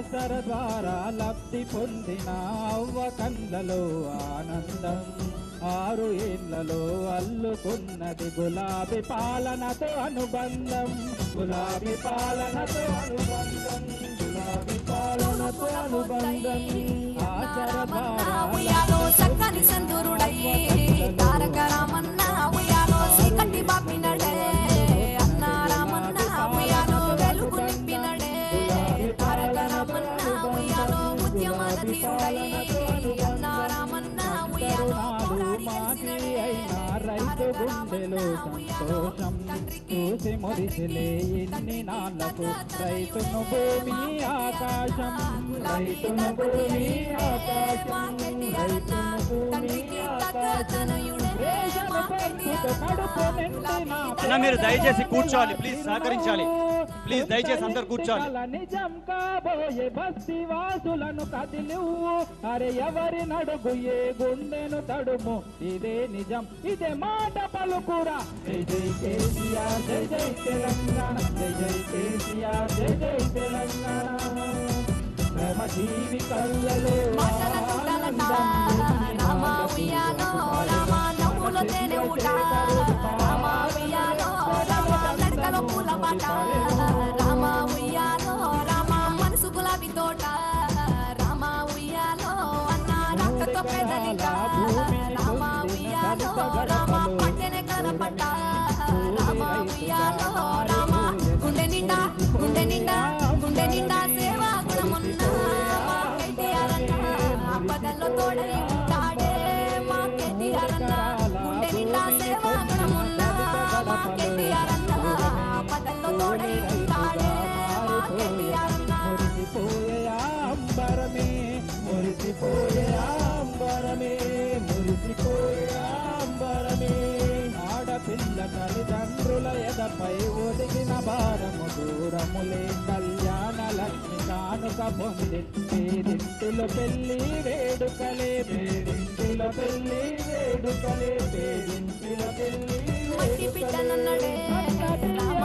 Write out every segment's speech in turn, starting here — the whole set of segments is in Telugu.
ఆసర ద్వారా లబ్ధి పొందిన అవ్వ కళ్ళలో ఆనందం. ఆరు ఏళ్ళలో అల్లుకున్నది గులాబీ పాలనతో అనుబంధం. గులాబీ పాలనతో అనుబంధం. గులాబీ పాలనతో అనుబంధం. ఆసర ద్వారా ఉయ్యాలో చక్కని తారక రామన్న సంతోషం చూసి మురిసిలే ఇన్ని నాళ్ళకు రైతును భూమి ఆకాశం. రైతును భూమి ఆకాశం. రైతును భూమి ఆకాశం. అన్న మీరు దయచేసి కూర్చోవాలి ప్లీజ్ సహకరించాలి. ప్లీజ్ దయచేసి అందరు కూర్చోవాలి. నిజం కాబోయే బస్తి వాసులను కదిలివు అరే ఎవరి నడుగు ఏ గుండెను తడుము ఇదే నిజం ఇదే మాట పలుకురా జై జై కేసీఆర్ జై జై తెలంగాణ జై జై కేసీఆర్ జై జై తెలంగాణ శ్రమ జీవి కళ్ళలో మాటల రామ ఉయ్యాలో రామ నవ్వులో తేనె ఊట. రామ ఉయ్యాలో రామ నడకలో పూల బాట రామ ఉయ్యాలో రామ మనసు గులాబీ తోట. రామ ఉయ్యాలో అన్న రక్కతో పెదలిక. రామ ఉయ్యాలో రామ పట్టెనే కనపడ్డ రామ ఉయ్యాలో రామ గుండె నిండా గుండె నిండా గుండె నిండా సేవా గుణమున్న. మా కేటీఆర్ అన్న ఆపదల్లో తోడై తల్లిదండ్రుల ఎదపై ఒదిగిన భారము దూరములే కళ్యాణ లక్ష్మి కానుక పొంది. పేరింటిలో పెళ్ళి వేడుకలే పేరింటిలో పెళ్ళి వేడుకలే పేరింటిలో పెళ్ళి మట్టి బిడ్డనన్నడే రామ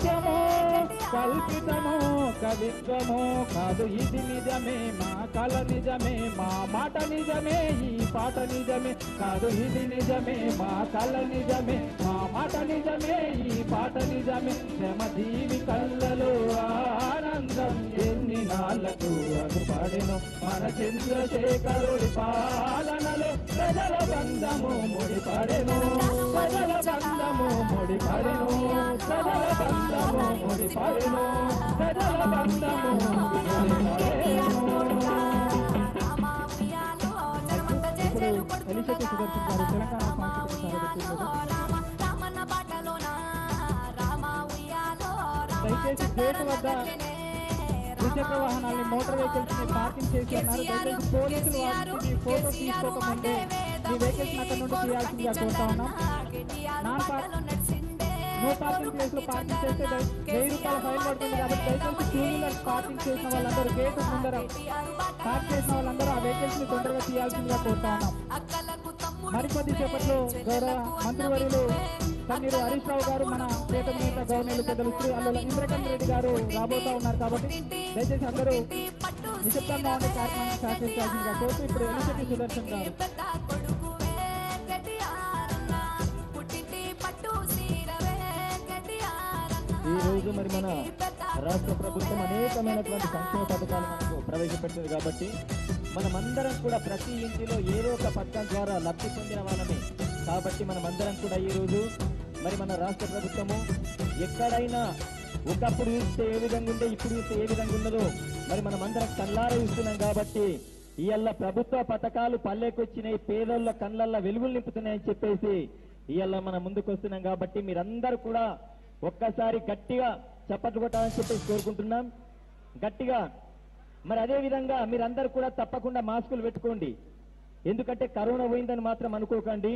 కల్పితమో కవిత్వమో కాదు. ఇది నిజమే మా కళ నిజమే మా మాట నిజమే ఈ పాట నిజమే కాదు. ఇది నిజమే మా కళ నిజమే మా మాట నిజమే ఈ పాట నిజమే. శ్రమ జీవి కళ్ళలో ఆనందం ఎన్ని నాళ్ళకు అగుపడెను? మన చంద్రశేఖరుడి పాలనలో ప్రజల బంధము ముడిపడెను. ప్రజల బంధము ముడిపడెను ప్రజల బంధము బంధము ముడిపడెను రామ ఉయ్యాలో జనమంతా చేసేలు ఎలిసెట్టి తెలంగాణ సాంస్కృతిక సారథి రామ రామన్న బాటలోన రామ దయచేసి గేట్ వద్ద ద్విచక్ర వాహనాల్ని మోటార్ వెహికల్స్ని పార్కింగ్ చేసి ఉన్నారు. దయచేసి పోలీసులు వాటిని ఫోటో తీసుకోకముందే ఈ వెహికల్స్ అక్కడ నుండి తీయాల్సిందిగా కోరుతా ఉన్నాం. నాన్ నో పార్కింగ్ ప్లేస్లో పార్కింగ్ చేస్తే వెయ్యి రూపాయల ఫైన్ పడుతుంది. కాబట్టి దయచేసి టూ వీలర్స్ పార్కింగ్ చేసిన వాళ్ళందరూ గేట్ ముందర పార్క్ చేసిన వాళ్ళందరూ ఆ వెహికల్స్ని తొందరగా తీయాల్సిందిగా కోరుతా ఉన్నాం. మరికొద్ది సేపట్లో గౌరవ మంత్రివర్యులు తన్నీరు హరీష్ రావు గారు మన ప్రియతమ నేత గవర్నర్లు పెద్దలు శ్రీ అల్లుల ఇంద్రకరణ్ రెడ్డి గారు రాబోతా ఉన్నారు కాబట్టి దయచేసి అందరూ నిశ్శబ్దంగా ఉండే కార్యక్రమాన్ని శాసించాల్సిందిగా కోరుతూ ఇప్పుడు ఎలిసెట్టి సుదర్శన్ గారు. ఈ రోజు మరి మన రాష్ట్ర ప్రభుత్వం అనేకమైనటువంటి సంక్షేమ పథకాలు మనకు ప్రవేశపెట్టింది కాబట్టి మనమందరం కూడా ప్రతి ఇంటిలో ఏదో ఒక పథకం ద్వారా లబ్ధి పొందిన వాళ్ళని కాబట్టి మనం అందరం కూడా ఈరోజు మరి మన రాష్ట్ర ప్రభుత్వము ఎక్కడైనా ఒకప్పుడు చూస్తే ఏ విధంగా ఉందో ఇప్పుడు చూస్తే ఏ విధంగా ఉన్నదో మరి మనం అందరం కళ్ళార చూస్తున్నాం కాబట్టి ఇవాళ ప్రభుత్వ పథకాలు పల్లెకొచ్చినాయి పేదల్లో కళ్ళల్లో వెలుగులు నింపుతున్నాయని చెప్పేసి ఇవాళ మనం ముందుకు వస్తున్నాం కాబట్టి మీరందరూ కూడా ఒక్కసారి గట్టిగా చప్పట్లు కొట్టాలని చెప్పేసి కోరుకుంటున్నాం. గట్టిగా మరి అదే విధంగా మీరందరూ కూడా తప్పకుండా మాస్కులు పెట్టుకోండి. ఎందుకంటే కరోనా పోయిందని మాత్రం అనుకోకండి.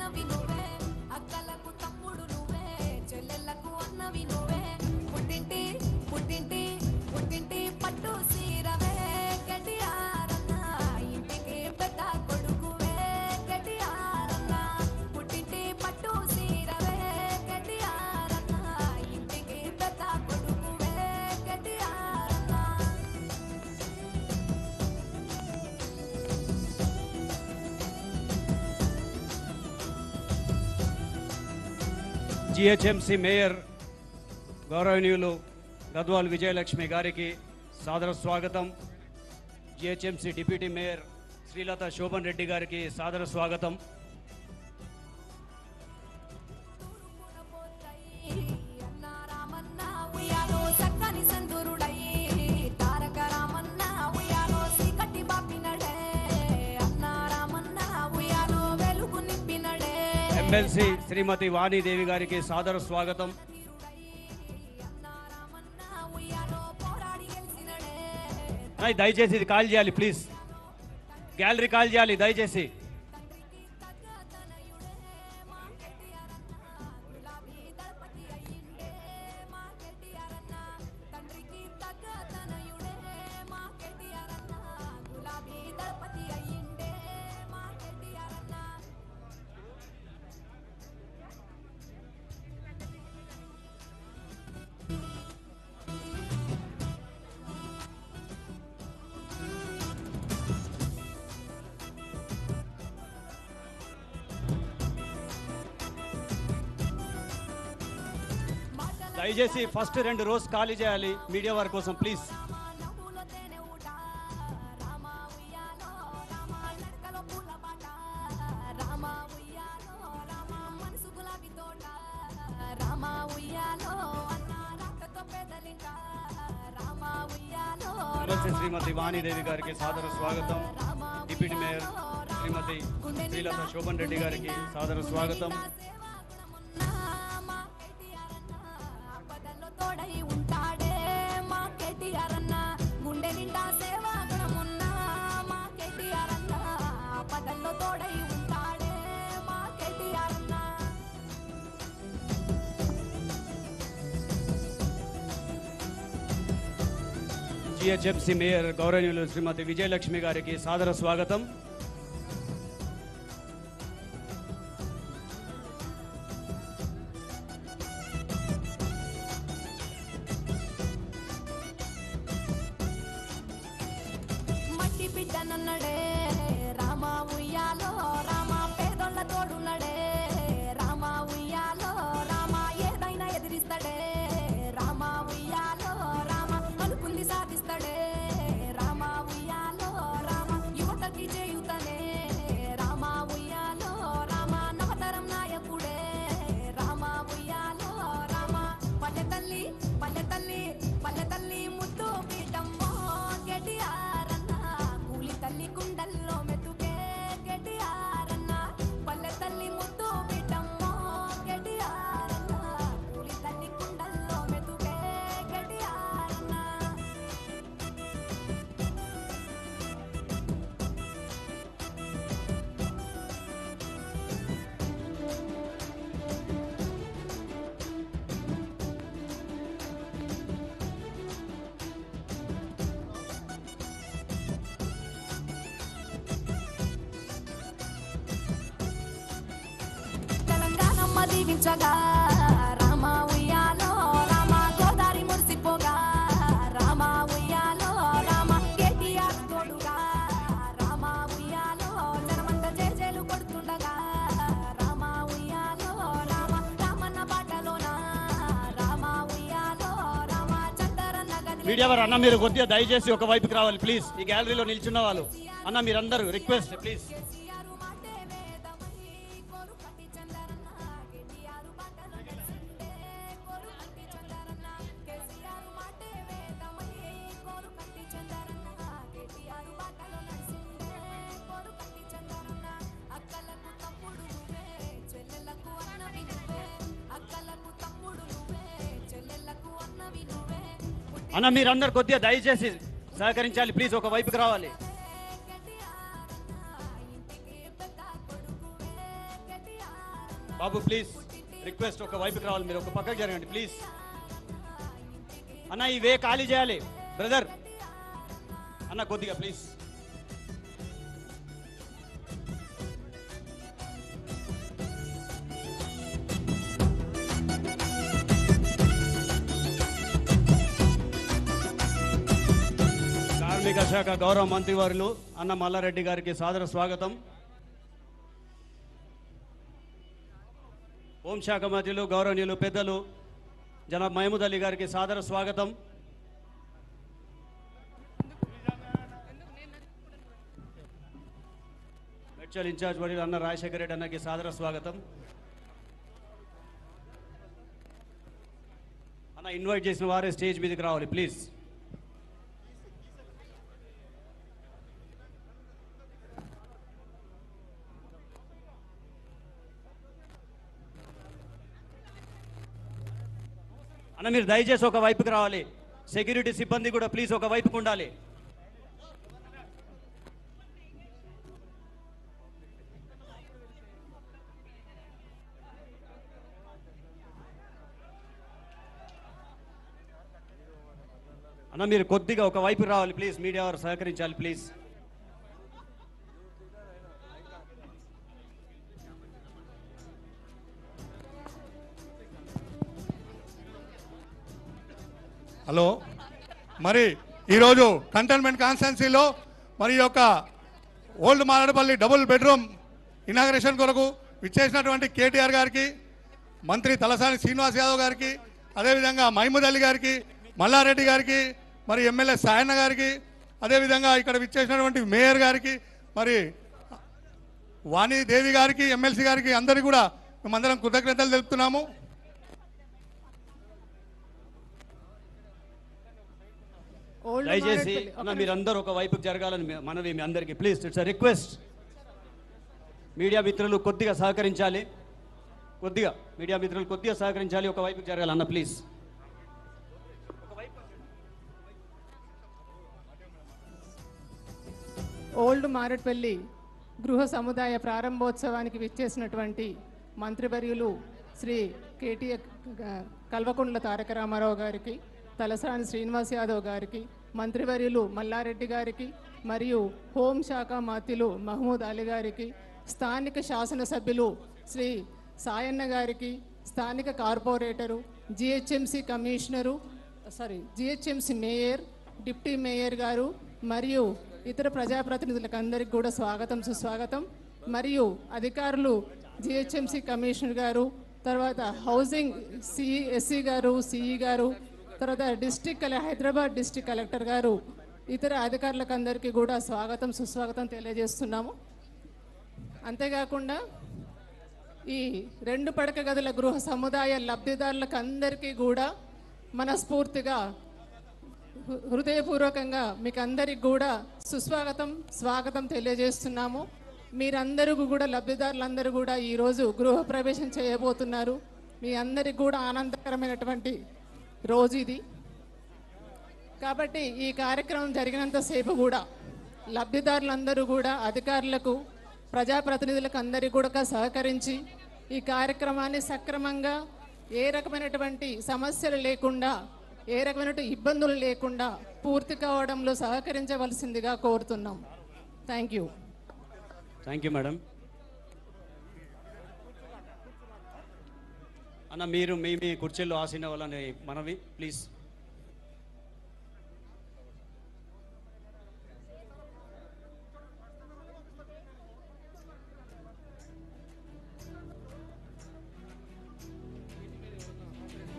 na binubulong జిహెచ్ఎంసి మేయర్ గౌరవనీయులు గద్వాల్ విజయలక్ష్మి గారికి సాదర స్వాగతం. GHMC deputy mayor Srilatha Shobhan Reddy గారికి సాదర స్వాగతం. ఎమ్మెల్సీ శ్రీమతి వాణిదేవి గారికి సాదర స్వాగతం. దయచేసి ఇది కాల్ చేయాలి ప్లీజ్. గ్యాలరీ కాల్ చేయాలి దయచేసి. దయచేసి ఫస్ట్ రెండు రోజు ఖాళీ చేయాలి. మీడియా వారి కోసం ప్లీజ్. శ్రీమతి వాణిదేవి గారికి సాదర స్వాగతం. డిప్యూటీ మేయర్ శ్రీమతి శ్రీలత శోభన్ రెడ్డి గారికి సాదర స్వాగతం. एचएमसी मेयर गौरवी श्रीमती विजयलक्ष्मी गारी सादर स्वागत मट्टी बिड नड़े మీడియా వారు అన్న మీరు కొద్దిగా దయచేసి ఒక వైపుకి రావాలి ప్లీజ్. ఈ గ్యాలరీలో నిల్చున్న వాళ్ళు. అన్న మీరందరూ రిక్వెస్ట్ ప్లీజ్ అన్న మీరందరు కొద్దిగా దయచేసి సహకరించాలి. ప్లీజ్ ఒక వైపుకి రావాలి. బాబు ప్లీజ్ రిక్వెస్ట్ ఒక వైపుకి రావాలి. మీరు ఒక పక్కకి జరగండి ప్లీజ్. అన్న ఈ వే ఖాళీ చేయాలి. బ్రదర్. అన్న కొద్దిగా ప్లీజ్. శాఖ గౌరవ మంత్రివర్యులు అన్న మల్లారెడ్డి గారికి సాదర స్వాగతం. హోంశాఖ మంత్రులు గౌరవనీయులు పెద్దలు జనాబ్ మహమూద్ అలీ గారికి సాదర స్వాగతం. మెడ్చల్ ఇన్ఛార్జ్ వర్యులు అన్న రాజశేఖర రెడ్డి అన్నకి సాదర స్వాగతం. అన్న ఇన్వైట్ చేసిన వారే స్టేజ్ మీదకి రావాలి ప్లీజ్ అన్న మీరు దయచేసి ఒక వైపుకి రావాలి. సెక్యూరిటీ సిబ్బంది కూడా ప్లీజ్ ఒక వైపుకు ఉండాలి. అన్న మీరు కొద్దిగా ఒక వైపు రావాలి. ప్లీజ్ మీడియా వారు సహకరించాలి ప్లీజ్. మరి ఈరోజు కంటైన్మెంట్ కాన్స్టెన్సీలో మరి యొక్క old Maredpally double bedroom inauguration కొరకు విచ్చేసినటువంటి కేటీఆర్ గారికి మంత్రి తలసాని శ్రీనివాస్ యాదవ్ గారికి అదేవిధంగా మహమూద్ అలీ గారికి మల్లారెడ్డి గారికి మరి ఎమ్మెల్యే సాయన్న గారికి అదేవిధంగా ఇక్కడ విచ్చేసినటువంటి మేయర్ గారికి మరి వాణిదేవి గారికి ఎమ్మెల్సీ గారికి అందరికీ కూడా మేమందరం కృతజ్ఞతలు తెలుపుతున్నాము. దయచేసి మీరందరూ ఒక వైపుకి జరగాలని మనవి మీ అందరికీ. Please it's request. మీడియా మిత్రులు కొద్దిగా సహకరించాలి. కొద్దిగా మీడియా మిత్రులు కొద్దిగా సహకరించాలి. ఒక వైపుకి జరగాలి. అన్న ప్లీజ్. ఓల్డ్ మారేడుపల్లి గృహ సముదాయ ప్రారంభోత్సవానికి విచ్చేసినటువంటి మంత్రివర్యులు శ్రీ కేటీఆర్ కల్వకుంట్ల తారక రామారావు గారికి తలసాని శ్రీనివాస్ యాదవ్ గారికి మంత్రివర్యులు మల్లారెడ్డి గారికి మరియు హోంశాఖ మాత్యులు మహమూద్ అలీ గారికి స్థానిక శాసనసభ్యులు శ్రీ సాయన్న గారికి స్థానిక corporator GHMC commissioner sorry GHMC mayor deputy mayor గారు మరియు ఇతర ప్రజాప్రతినిధులకు అందరికీ కూడా స్వాగతం సుస్వాగతం. మరియు అధికారులు జిహెచ్ఎంసి కమిషనర్ గారు తర్వాత హౌసింగ్ సిఎస్సీ గారు సిఈ గారు తర్వాత డిస్టిక్ కలె హైదరాబాద్ డిస్టిక్ కలెక్టర్ గారు ఇతర అధికారులకు అందరికీ కూడా స్వాగతం సుస్వాగతం తెలియజేస్తున్నాము. అంతేకాకుండా ఈ రెండు పడక గదుల గృహ సముదాయ లబ్ధిదారులకు అందరికీ కూడా మనస్ఫూర్తిగా హృ- హృదయపూర్వకంగా మీకు అందరికి కూడా సుస్వాగతం స్వాగతం తెలియజేస్తున్నాము. మీరందరూ కూడా లబ్ధిదారులందరూ కూడా ఈరోజు గృహ ప్రవేశం చేయబోతున్నారు. మీ అందరికి కూడా ఆనందకరమైనటువంటి రోజు ఇది కాబట్టి ఈ కార్యక్రమం జరిగినంతసేపు కూడా లబ్ధిదారులందరూ కూడా అధికారులకు ప్రజాప్రతినిధులకు అందరికీ కూడా సహకరించి ఈ కార్యక్రమాన్ని సక్రమంగా ఏ రకమైనటువంటి సమస్యలు లేకుండా ఏ రకమైనటువంటి ఇబ్బందులు లేకుండా పూర్తి కావడంలో సహకరించవలసిందిగా కోరుతున్నాం. Thank you. Thank you madam అన్న మీరు మీ మీ కుర్చీల్లో ఆసీన వాళ్ళని మనవి ప్లీజ్.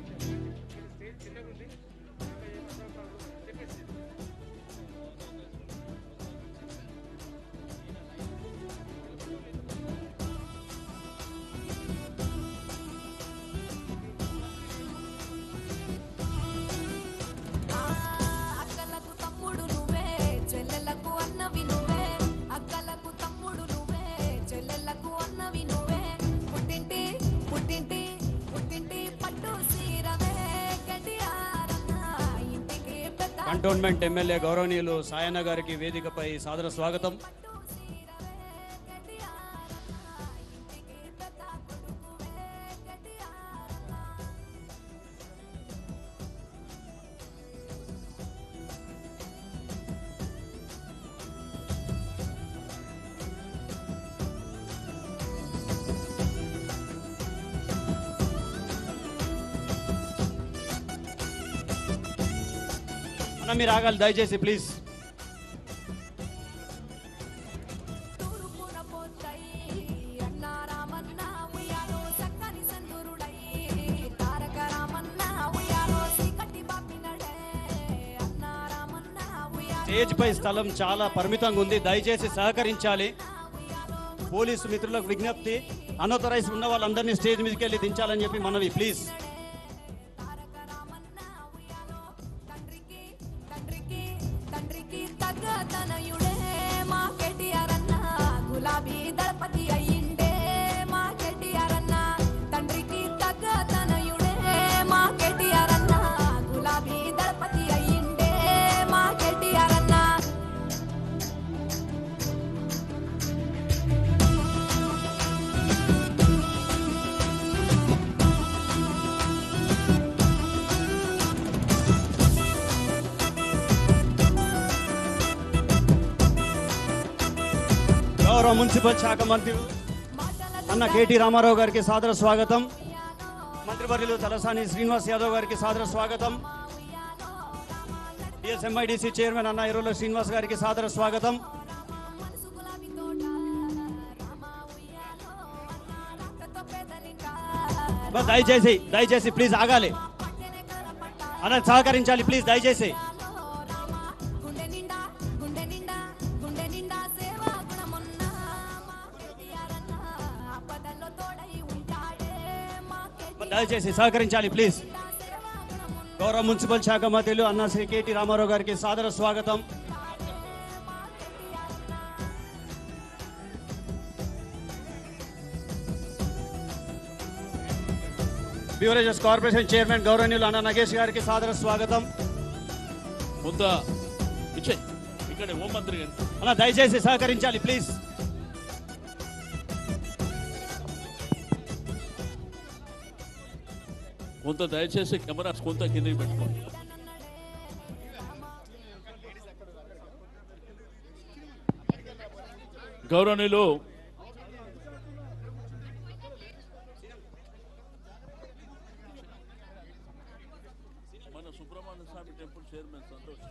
అక్కలకు కంటోన్మెంట్ ఎమ్మెల్యే గౌరవనీయులు సాయన్న గారికి వేదికపై సాదర స్వాగతం. మీరు ఆగాలి దయచేసి ప్లీజ్ స్టేజ్ పై స్థలం చాలా పరిమితంగా ఉంది. దయచేసి సహకరించాలి. పోలీసు మిత్రులకు విజ్ఞప్తి అనోథరైజ్ ఉన్న వాళ్ళందరినీ స్టేజ్ మీదకి వెళ్ళి దించాలని చెప్పి మనవి ప్లీజ్ మున్సిపల్ శాఖ మంత్రి అన్న కేటీ రామారావు గారికి సాదర స్వాగతం. మంత్రివర్యులు తలసాని శ్రీనివాస్ యాదవ్ గారికి సాదర స్వాగతం. డిఎస్ఎంఐడిసి చైర్మన్ అన్న ఎరువుల శ్రీనివాస్ గారికి సాదర స్వాగతం. దయచేసి దయచేసి ప్లీజ్ ఆగాలి. అన్న సహకరించాలి ప్లీజ్ దయచేసి. దయచేసి సహకరించాలి ప్లీజ్ గౌరవ మున్సిపల్ శాఖ మంత్రులు అన్న శ్రీ కేటీ రామారావు గారికి సాదర స్వాగతం. బ్యూరేజెస్ కార్పొరేషన్ చైర్మన్ గౌరవనీయులు అన్న నగేష్ గారికి సాదర స్వాగతం. ఇక్కడ అన్న దయచేసి సహకరించాలి ప్లీజ్ కొంత దయచేసి కెమెరాస్ కొంత కిందకి పెట్టుకోండి. గౌరవనీయులు మన సుబ్రహ్మణ్య స్వామి టెంపుల్ చైర్మన్ సంతోష్.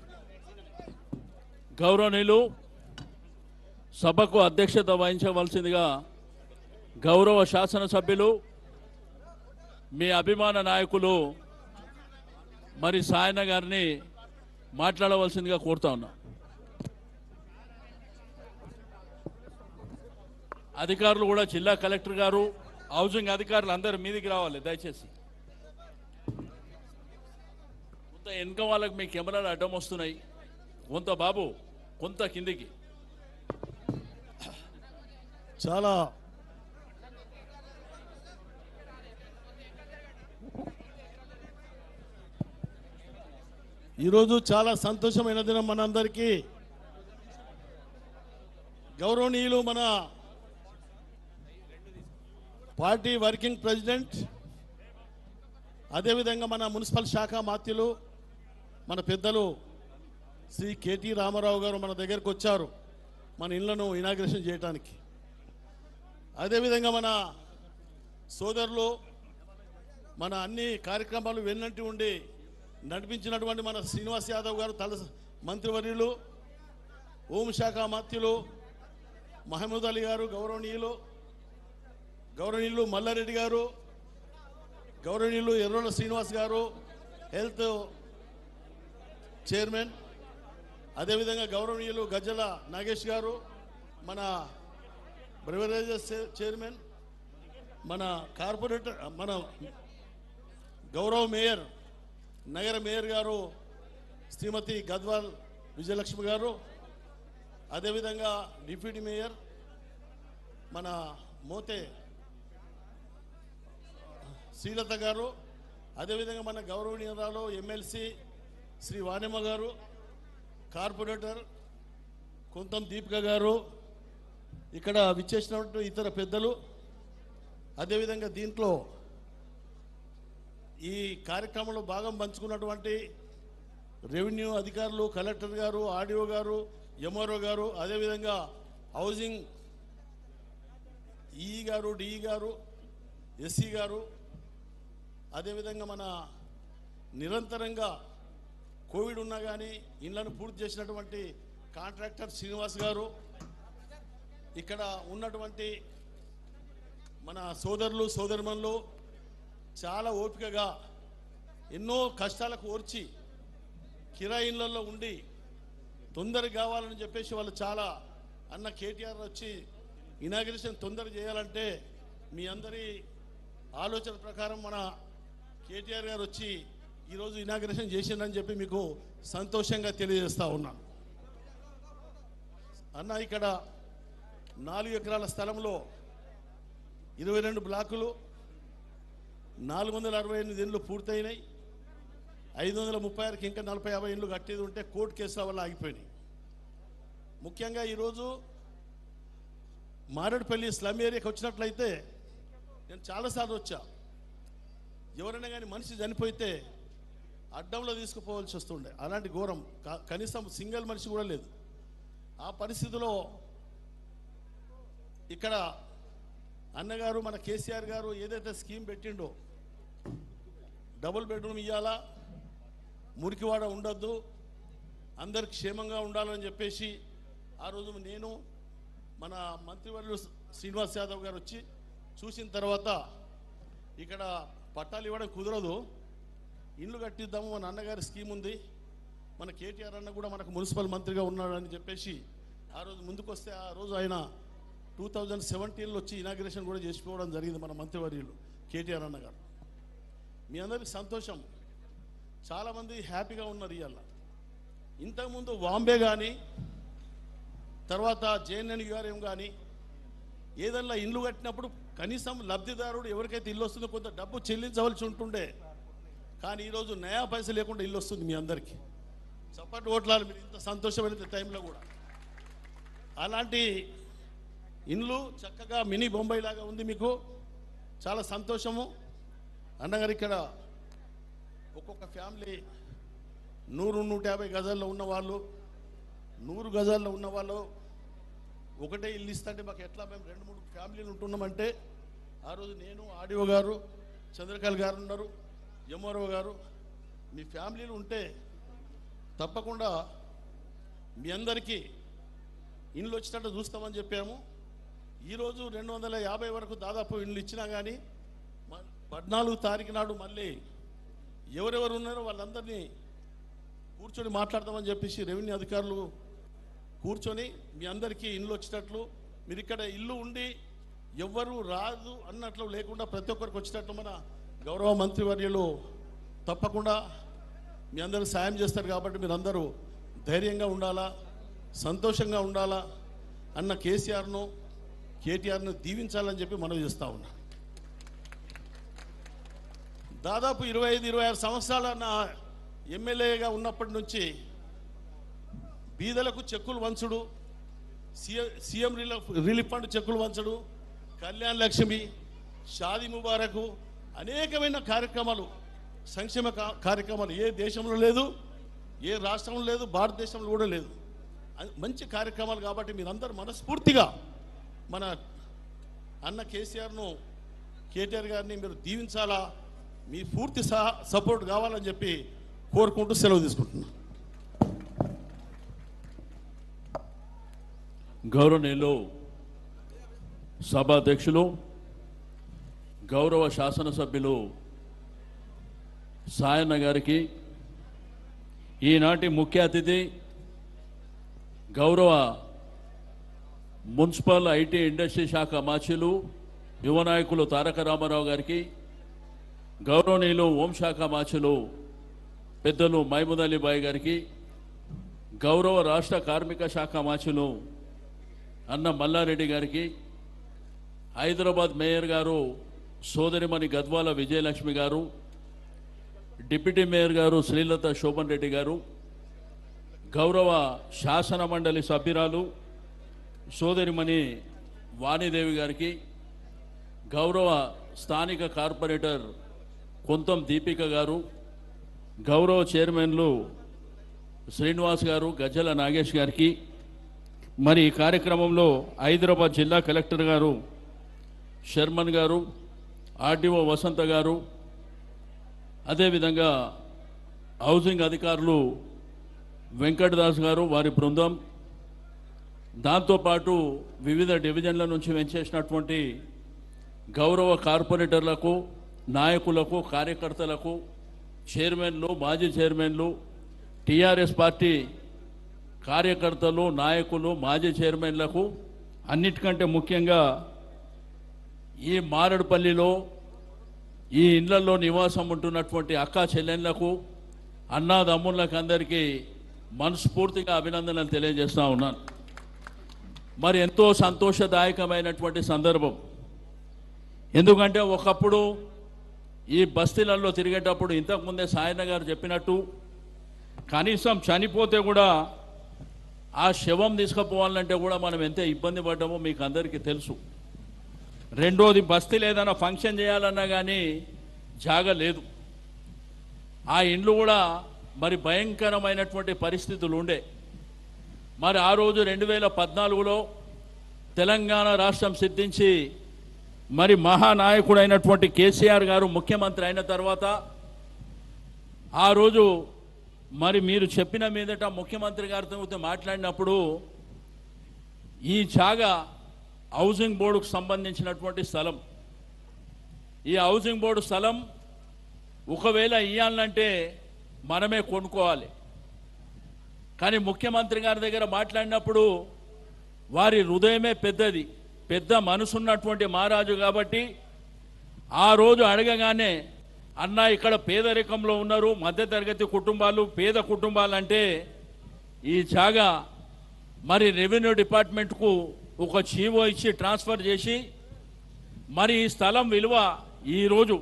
గౌరవనీయులు సభకు అధ్యక్షత వహించవలసిందిగా గౌరవ శాసనసభ్యులు మీ అభిమాన నాయకులు మరి సాయన గారిని మాట్లాడవలసిందిగా కోరుతా ఉన్నా. అధికారులు కూడా జిల్లా కలెక్టర్ గారు హౌసింగ్ అధికారులు అందరు మీదికి రావాలి దయచేసి. కొంత వెనుక వాళ్ళకి మీ కెమెరాలు అడ్డం వస్తున్నాయి. కొంత బాబు కొంత కిందికి. చాలా ఈరోజు చాలా సంతోషమైన దినం మనందరికీ. గౌరవనీయులు మన పార్టీ వర్కింగ్ ప్రెసిడెంట్ అదేవిధంగా మన మున్సిపల్ శాఖ మాత్యులు మన పెద్దలు శ్రీ కేటీ రామారావు గారు మన దగ్గరకు వచ్చారు మన ఇళ్ళను ఇనాగ్రేషన్ చేయడానికి అదేవిధంగా మన సోదరులు మన అన్ని కార్యక్రమాలు వెన్నంటి ఉండి నడిపించినటువంటి మన శ్రీనివాస్ యాదవ్ గారు తల మంత్రివర్యులు హోంశాఖ మత్యులు మహమూద్ అలీ గారు గౌరవనీయులు గౌరవనీయులు మల్లారెడ్డి గారు గౌరవనీయులు ఎర్రోల శ్రీనివాస్ గారు హెల్త్ చైర్మన్ అదేవిధంగా గౌరవనీయులు గజ్జల నాగేష్ గారు మన బ్రివరేజెస్ చైర్మన్ మన కార్పొరేటర్ మన గౌరవ మేయర్ నగర మేయర్ గారు శ్రీమతి గద్వాల్ విజయలక్ష్మి గారు అదేవిధంగా డిప్యూటీ మేయర్ మన మోతే శ్రీలత గారు అదేవిధంగా మన గౌరవనీయురాలు ఎమ్మెల్సీ శ్రీ వాణిమ్మ గారు కార్పొరేటర్ కొంతం దీపిక గారు ఇక్కడ విచ్చేసినటువంటి ఇతర పెద్దలు అదేవిధంగా దీంట్లో ఈ కార్యక్రమంలో భాగం పంచుకున్నటువంటి రెవెన్యూ అధికారులు కలెక్టర్ గారు ఆర్డీఓ గారు ఎంఆర్ఓ గారు అదేవిధంగా హౌసింగ్ ఈ గారు డిఈ గారు ఎస్సీ గారు అదేవిధంగా మన నిరంతరంగా కోవిడ్ ఉన్నా కానీ ఇళ్ళను పూర్తి చేసినటువంటి కాంట్రాక్టర్ శ్రీనివాస్ గారు ఇక్కడ ఉన్నటువంటి మన సోదరులు సోదరుమన్లు చాలా ఓపికగా ఎన్నో కష్టాలకు ఓర్చి కిరాయిన్లలో ఉండి తొందరగా కావాలని చెప్పేసి వాళ్ళు చాలా అన్న కేటీఆర్ వచ్చి ఇనాగ్రేషన్ తొందర చేయాలంటే మీ అందరి ఆలోచన ప్రకారం మన కేటీఆర్ గారు వచ్చి ఈరోజు ఇనాగ్రేషన్ చేసిండని చెప్పి మీకు సంతోషంగా తెలియజేస్తా ఉన్నాను. అన్న ఇక్కడ నాలుగు ఎకరాల స్థలంలో ఇరవై రెండు బ్లాకులు నాలుగు వందల అరవై ఎనిమిది ఇండ్లు పూర్తయినాయి. ఐదు వందల ముప్పై ఆరుకి ఇంకా నలభై యాభై ఇండ్లు కట్టేది ఉంటే కోర్టు కేసుల వల్ల ఆగిపోయినాయి. ముఖ్యంగా ఈరోజు మారేడుపల్లి స్లమ్ ఏరియాకి వచ్చినట్లయితే నేను చాలాసార్లు వచ్చా. ఎవరైనా కానీ మనిషి చనిపోతే అడ్డంలో తీసుకుపోవాల్సి వస్తుండే. అలాంటి ఘోరం. క- కనీసం సింగిల్ మనిషి కూడా లేదు. ఆ పరిస్థితిలో ఇక్కడ అన్నగారు మన కేసీఆర్ గారు ఏదైతే స్కీమ్ పెట్టిండో డబుల్ బెడ్రూమ్ ఇవ్వాలా మురికివాడ ఉండొద్దు. అందరు క్షేమంగా ఉండాలని చెప్పేసి ఆ రోజు నేను మన మంత్రివర్యులు శ్రీనివాస్ యాదవ్ గారు వచ్చి చూసిన తర్వాత ఇక్కడ పట్టాలు ఇవ్వడం కుదరదు. ఇండ్లు కట్టిద్దాము మన అన్నగారి స్కీమ్ ఉంది. మన కేటీఆర్ అన్న కూడా మనకు మున్సిపల్ మంత్రిగా ఉన్నాడని చెప్పేసి ఆ రోజు ముందుకొస్తే ఆ రోజు ఆయన టూ థౌజండ్ సెవెంటీన్లో వచ్చి ఇనాగ్రేషన్ కూడా చేసుకోవడం జరిగింది మన మంత్రివర్యులు కేటీఆర్ అన్న గారు. మీ అందరికి సంతోషం. చాలామంది హ్యాపీగా ఉన్నారు ఇవాళ ఇంతకుముందు వాంబే కానీ తర్వాత జేఎన్ఎన్ యూఆర్ఎం కానీ ఏదన్నా ఇల్లు కట్టినప్పుడు కనీసం లబ్ధిదారుడు ఎవరికైతే ఇల్లు వస్తుందో కొంత డబ్బు చెల్లించవలసి ఉంటుండే. కానీ ఈరోజు నయా పైసలు లేకుండా ఇల్లు వస్తుంది మీ అందరికీ. చప్పటి ఓట్లాలు మీరు ఇంత సంతోషమైన టైంలో కూడా. అలాంటి ఇండ్లు చక్కగా మినీ బొంబాయి లాగా ఉంది మీకు. చాలా సంతోషము. అన్నగారు ఇక్కడ ఒక్కొక్క ఫ్యామిలీ నూరు నూట యాభై గజాల్లో ఉన్న వాళ్ళు నూరు గజాల్లో ఉన్న వాళ్ళు ఒకటే ఇల్లు ఇస్తుంటే మాకు ఎట్లా మేము రెండు మూడు ఫ్యామిలీలు ఉంటున్నామంటే ఆ రోజు నేను ఆడియో గారు చంద్రకాల్ గారు ఉన్నారు ఎంఆర్ఓ గారు. మీ ఫ్యామిలీలు ఉంటే తప్పకుండా మీ అందరికీ ఇండ్లు వచ్చేటట్టు చూస్తామని చెప్పాము. ఈరోజు రెండు వందల యాభై వరకు దాదాపు ఇండ్లు ఇచ్చినా కానీ పద్నాలుగు తారీఖు నాడు మళ్ళీ ఎవరెవరు ఉన్నారో వాళ్ళందరినీ కూర్చొని మాట్లాడదామని చెప్పేసి రెవెన్యూ అధికారులు కూర్చొని మీ అందరికీ ఇల్లు వచ్చేటట్లు మీరు ఇక్కడ ఇల్లు ఉండి ఎవ్వరు రాదు అన్నట్లు లేకుండా ప్రతి ఒక్కరికి వచ్చేటట్లు మన గౌరవ మంత్రివర్యులు తప్పకుండా మీ అందరూ సాయం చేస్తారు కాబట్టి మీరందరూ ధైర్యంగా ఉండాలా సంతోషంగా ఉండాలా అన్న కేసీఆర్ను కేటీఆర్ను దీవించాలని చెప్పి మనం చేస్తూ ఉన్నాం. దాదాపు ఇరవై ఐదు ఇరవై ఆరు సంవత్సరాల నా ఎమ్మెల్యేగా ఉన్నప్పటి నుంచి బీదలకు చెక్కులు వంచుడు CM CM relief relief fund చెక్కులు వంచడు కళ్యాణ్ లక్ష్మి షాది ముబారకు అనేకమైన కార్యక్రమాలు సంక్షేమ కా- కార్యక్రమాలు ఏ దేశంలో లేదు ఏ రాష్ట్రంలో లేదు భారతదేశంలో కూడా లేదు. అది మంచి కార్యక్రమాలు కాబట్టి మీరందరూ మనస్ఫూర్తిగా మన అన్న కేసీఆర్ను కేటీఆర్ గారిని మీరు దీవించాలా మీ పూర్తి సహా సపోర్ట్ కావాలని చెప్పి కోరుకుంటూ సెలవు తీసుకుంటున్నాను గౌరవనీయులు సభాధ్యక్షులు గౌరవ శాసనసభ్యులు సాయన్న గారికి ఈనాటి ముఖ్య అతిథి గౌరవ మున్సిపల్ ఐటీ ఇండస్ట్రీ శాఖ మాచులు యువ నాయకులు తారక రామారావు గారికి గౌరవనీయులు హోంశాఖ మాచులు పెద్దలు మహమూద్ అలీబాయి గారికి గౌరవ రాష్ట్ర కార్మిక శాఖ మాచులు అన్న మల్లారెడ్డి గారికి హైదరాబాద్ మేయర్ గారు సోదరిమణి గద్వాల విజయలక్ష్మి గారు డిప్యూటీ మేయర్ గారు శ్రీలత శోభన్ రెడ్డి గారు గౌరవ శాసన మండలి సభ్యురాలు సోదరిమణి వాణిదేవి గారికి గౌరవ స్థానిక కార్పొరేటర్ కొంతం దీపిక గారు గౌరవ చైర్మన్లు శ్రీనివాస్ గారు గజ్జల నాగేష్ గారికి మరి ఈ కార్యక్రమంలో హైదరాబాద్ జిల్లా కలెక్టర్ గారు శర్మన్ గారు ఆర్డీఓ వసంత గారు అదేవిధంగా హౌసింగ్ అధికారులు వెంకటదాస్ గారు వారి బృందం. దాంతోపాటు వివిధ డివిజన్ల నుంచి వెంచేసినటువంటి గౌరవ కార్పొరేటర్లకు నాయకులకు కార్యకర్తలకు చైర్మన్లు మాజీ చైర్మన్లు టీఆర్ఎస్ పార్టీ కార్యకర్తలు నాయకులు మాజీ చైర్మన్లకు అన్నిటికంటే ముఖ్యంగా ఈ మారడుపల్లిలో ఈ ఇళ్ళలో నివాసం ఉంటున్నటువంటి అక్కా చెల్లెళ్ళకు అన్నాదమ్ముళ్ళకి అందరికీ మనస్ఫూర్తిగా అభినందనలు తెలియజేస్తూ ఉన్నాను. మరి ఎంతో సంతోషదాయకమైనటువంటి సందర్భం. ఎందుకంటే ఒకప్పుడు ఈ బస్తీలలో తిరిగేటప్పుడు ఇంతకుముందే సాయన్న గారు చెప్పినట్టు కనీసం చనిపోతే కూడా ఆ శవం తీసుకుపోవాలంటే కూడా మనం ఎంత ఇబ్బంది పడ్డామో మీకు అందరికీ తెలుసు. రెండోది బస్తీలు ఏదైనా ఫంక్షన్ చేయాలన్నా కానీ జాగ లేదు. ఆ ఇండ్లు కూడా మరి భయంకరమైనటువంటి పరిస్థితులు ఉండే. మరి ఆ రోజు రెండు వేల పద్నాలుగులో తెలంగాణ రాష్ట్రం సిద్ధించి మరి మహానాయకుడైనటువంటి కేసీఆర్ గారు ముఖ్యమంత్రి అయిన తర్వాత ఆ రోజు మరి మీరు చెప్పిన మీదట ముఖ్యమంత్రి గారితో మాట్లాడినప్పుడు ఈ జాగా హౌసింగ్ బోర్డుకు సంబంధించినటువంటి స్థలం. ఈ హౌసింగ్ బోర్డు స్థలం ఒకవేళ ఇవ్వాలంటే మనమే కొనుక్కోవాలి. కానీ ముఖ్యమంత్రి గారి దగ్గర మాట్లాడినప్పుడు వారి హృదయమే పెద్దది. పెద్ద మనసున్నటువంటి మహారాజు కాబట్టి ఆ రోజు అడగగానే అన్న ఇక్కడ పేదరికంలో ఉన్నారు మధ్యతరగతి కుటుంబాలు పేద కుటుంబాలు అంటే ఈ జాగా మరి రెవెన్యూ డిపార్ట్మెంట్కు ఒక చీవో ఇచ్చి ట్రాన్స్ఫర్ చేసి మరి ఈ స్థలం విలువ ఈరోజు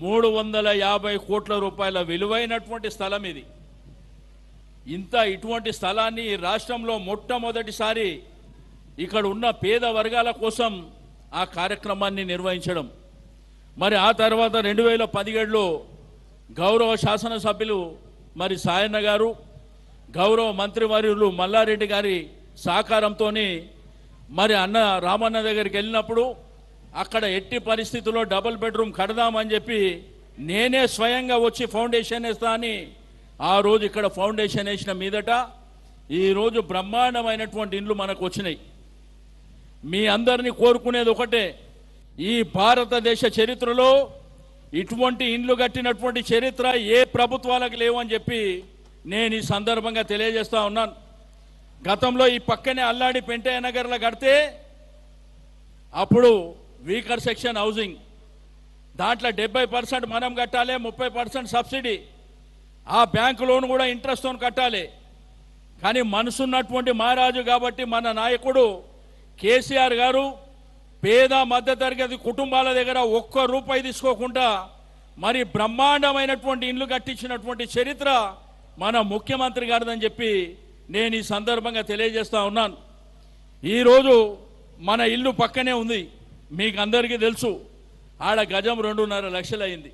మూడు వందల యాభై కోట్ల రూపాయల విలువైనటువంటి స్థలం ఇది. ఇంత ఇటువంటి స్థలాన్ని ఈ రాష్ట్రంలో మొట్టమొదటిసారి ఇక్కడ ఉన్న పేద వర్గాల కోసం ఆ కార్యక్రమాన్ని నిర్వహించడం. మరి ఆ తర్వాత రెండు వేల పదిహేడులో గౌరవ శాసనసభ్యులు మరి సాయన్న గారు గౌరవ మంత్రివర్యులు మల్లారెడ్డి గారి సహకారంతో మరి అన్న రామన్న దగ్గరికి వెళ్ళినప్పుడు అక్కడ ఎట్టి పరిస్థితుల్లో డబుల్ బెడ్రూమ్ కడదామని చెప్పి నేనే స్వయంగా వచ్చి ఫౌండేషన్ వేస్తా అని ఆ రోజు ఇక్కడ ఫౌండేషన్ వేసిన మీదట ఈరోజు బ్రహ్మాండమైనటువంటి ఇండ్లు మనకు వచ్చినాయి. మీ అందరినీ కోరుకునేది ఒకటే. ఈ భారతదేశ చరిత్రలో ఇటువంటి ఇండ్లు కట్టినటువంటి చరిత్ర ఏ ప్రభుత్వాలకు లేవని చెప్పి నేను ఈ సందర్భంగా తెలియజేస్తా ఉన్నాను. గతంలో ఈ పక్కనే అల్లాడి పెంటయ్య నగర్లో కడితే అప్పుడు వీకర్ సెక్షన్ హౌసింగ్. దాంట్లో డెబ్బై పర్సెంట్ మనం కట్టాలి ముప్పై పర్సెంట్ సబ్సిడీ. ఆ బ్యాంకు లోన్ కూడా ఇంట్రెస్ట్తో కట్టాలి. కానీ మనసున్నటువంటి మహారాజు కాబట్టి మన నాయకుడు కేసీఆర్ గారు పేద మధ్యతరగతి కుటుంబాల దగ్గర ఒక్క రూపాయి తీసుకోకుండా మరి బ్రహ్మాండమైనటువంటి ఇండ్లు కట్టించినటువంటి చరిత్ర మన ముఖ్యమంత్రి గారిదని చెప్పి నేను ఈ సందర్భంగా తెలియజేస్తా ఉన్నాను. ఈరోజు మన ఇల్లు పక్కనే ఉంది. మీకు అందరికీ తెలుసు ఆడ గజం రెండున్నర లక్షలు అయింది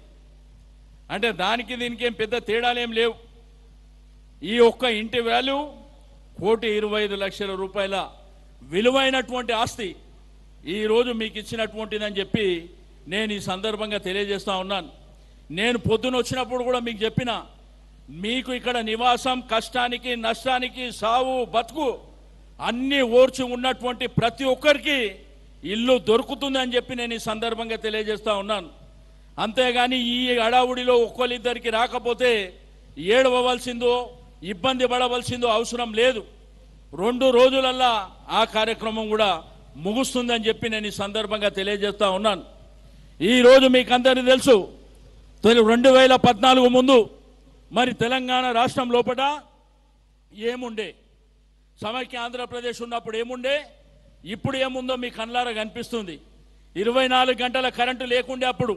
అంటే దానికి దీనికి ఏం పెద్ద తేడాలేం లేవు. ఈ ఒక్క ఇంటి వాల్యూ కోటి ఇరవై ఐదు లక్షల రూపాయల విలువైనటువంటి ఆస్తి ఈరోజు మీకు ఇచ్చినటువంటిదని చెప్పి నేను ఈ సందర్భంగా తెలియజేస్తూ ఉన్నాను. నేను పొద్దున వచ్చినప్పుడు కూడా మీకు చెప్పిన మీకు ఇక్కడ నివాసం కష్టానికి నష్టానికి సావు బతుకు అన్నీ ఓర్చి ఉన్నటువంటి ప్రతి ఒక్కరికి ఇల్లు దొరుకుతుందని చెప్పి నేను ఈ సందర్భంగా తెలియజేస్తూ ఉన్నాను. అంతేగాని ఈ అడావుడిలో ఒక్కరిద్దరికి రాకపోతే ఏడవలసిందో ఇబ్బంది పడవలసిందో అవసరం లేదు. రెండు రోజులల్లా ఆ కార్యక్రమం కూడా ముగుస్తుందని చెప్పి నేను ఈ సందర్భంగా తెలియజేస్తా ఉన్నాను. ఈరోజు మీకందరికీ తెలుసు రెండు వేల పద్నాలుగు ముందు మరి తెలంగాణ రాష్ట్రం లోపల ఏముండే? సమైక్య ఆంధ్రప్రదేశ్ ఉన్నప్పుడు ఏముండే? ఇప్పుడు ఏముందో మీ కళ్ళారా కనిపిస్తుంది. ఇరవై నాలుగు గంటల కరెంటు లేకుండే అప్పుడు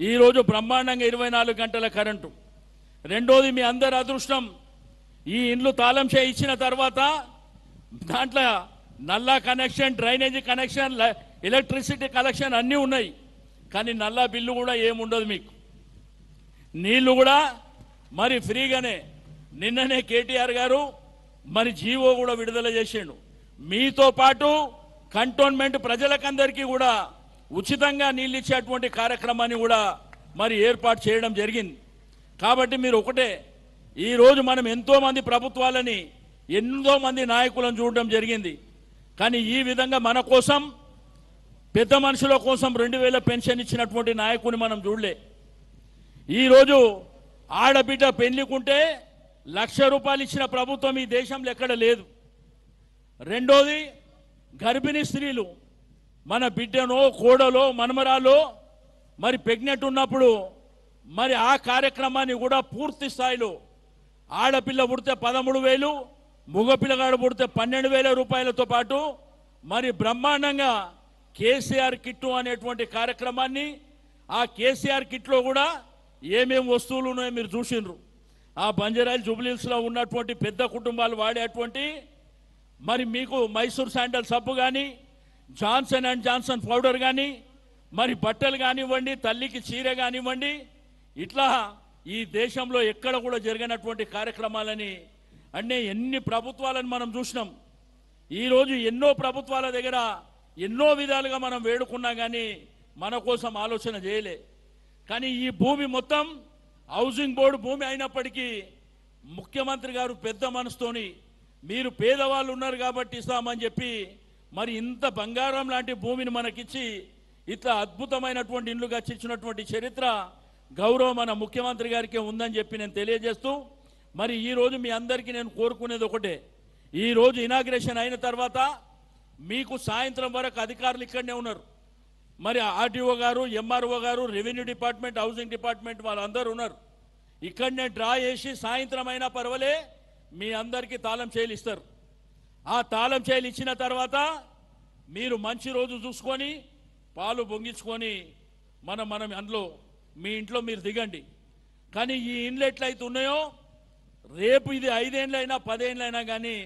ఈరోజు బ్రహ్మాండంగా ఇరవై నాలుగు గంటల కరెంటు. రెండోది మీ అందరి అదృష్టం ఈ ఇండ్లు తాళం ఇచ్చిన తర్వాత దాంట్లో నల్లా connection drainage connection electricity connection అన్నీ ఉన్నాయి. కానీ నల్లా బిల్లు కూడా ఏముండదు మీకు. నీళ్ళు కూడా మరి ఫ్రీగానే. నిన్ననే కేటీఆర్ గారు మరి జీవో కూడా విడుదల చేసిండు. మీతో పాటు కంటోన్మెంట్ ప్రజలకందరికీ కూడా ఉచితంగా నీళ్ళు ఇచ్చేటువంటి కార్యక్రమాన్ని కూడా మరి ఏర్పాటు చేయడం జరిగింది. కాబట్టి మీరు ఒకటే ఈరోజు మనం ఎంతో మంది ప్రభుత్వాలని ఎంతో మంది నాయకులను చూడడం జరిగింది. కానీ ఈ విధంగా మన కోసం పెద్ద మనుషుల కోసం రెండు వేల పెన్షన్ ఇచ్చినటువంటి నాయకుని మనం చూడలే. ఈరోజు ఆడబిడ్డ పెళ్ళికుంటే లక్ష రూపాయలు ఇచ్చిన ప్రభుత్వం ఈ దేశంలో ఎక్కడ లేదు. రెండోది గర్భిణీ స్త్రీలు మన బిడ్డనో కోడలో మనమరాలో మరి ప్రెగ్నెంట్ ఉన్నప్పుడు మరి ఆ కార్యక్రమాన్ని కూడా పూర్తి స్థాయిలో ఆడపిల్ల పుడితే పదమూడు వేలు మగపిల్లగాడు పుడితే పన్నెండు వేల రూపాయలతో పాటు మరి బ్రహ్మాండంగా కేసీఆర్ కిట్టు అనేటువంటి కార్యక్రమాన్ని ఆ కేసీఆర్ కిట్లో కూడా ఏమేం వస్తువులు ఉన్నాయో మీరు చూసిండ్రు. ఆ బంజరాయిల్ జూబ్లీస్లో ఉన్నటువంటి పెద్ద కుటుంబాలు వాడేటువంటి మరి మీకు మైసూర్ శాండల్ సబ్బు కానీ జాన్సన్ అండ్ జాన్సన్ పౌడర్ కానీ మరి బట్టలు కానివ్వండి తల్లికి చీర కానివ్వండి ఇట్లా ఈ దేశంలో ఎక్కడ కూడా జరిగినటువంటి కార్యక్రమాలని అన్నీ ఎన్ని ప్రభుత్వాలను మనం చూసినాం ఈరోజు ఎన్నో ప్రభుత్వాల దగ్గర ఎన్నో విధాలుగా మనం వేడుకున్నా కానీ మన కోసం ఆలోచన చేయలే. కానీ ఈ భూమి మొత్తం హౌసింగ్ బోర్డు భూమి అయినప్పటికీ ముఖ్యమంత్రి గారు పెద్ద మనసుతోని మీరు పేదవాళ్ళు ఉన్నారు కాబట్టి ఇస్తామని చెప్పి మరి ఇంత బంగారం లాంటి భూమిని మనకిచ్చి ఇట్లా అద్భుతమైనటువంటి ఇండ్లు కట్టించినటువంటి చరిత్ర గౌరవం మన ముఖ్యమంత్రి గారికి ఉందని చెప్పి నేను తెలియజేస్తూ మరి ఈరోజు మీ అందరికీ నేను కోరుకునేది ఒకటే. ఈరోజు ఇనాగ్రేషన్ అయిన తర్వాత మీకు సాయంత్రం వరకు అధికారులు ఇక్కడనే ఉన్నారు. మరి ఆర్టీఓ గారు ఎంఆర్ఓ గారు రెవెన్యూ డిపార్ట్మెంట్ హౌసింగ్ డిపార్ట్మెంట్ వాళ్ళందరూ ఉన్నారు. ఇక్కడనే డ్రా చేసి సాయంత్రం అయినా పర్వాలే మీ అందరికీ తాళం చేయలు ఇస్తారు. ఆ తాళం చేయలు ఇచ్చిన తర్వాత మీరు మంచి రోజు చూసుకొని పాలు పొంగించుకొని మనం మనం అందులో మీ ఇంట్లో మీరు దిగండి. కానీ ఈ ఇండ్లు ఎట్లయితే ఉన్నాయో రేపు ఇది ఐదేళ్ళైనా పదేళ్ళైనా కానీ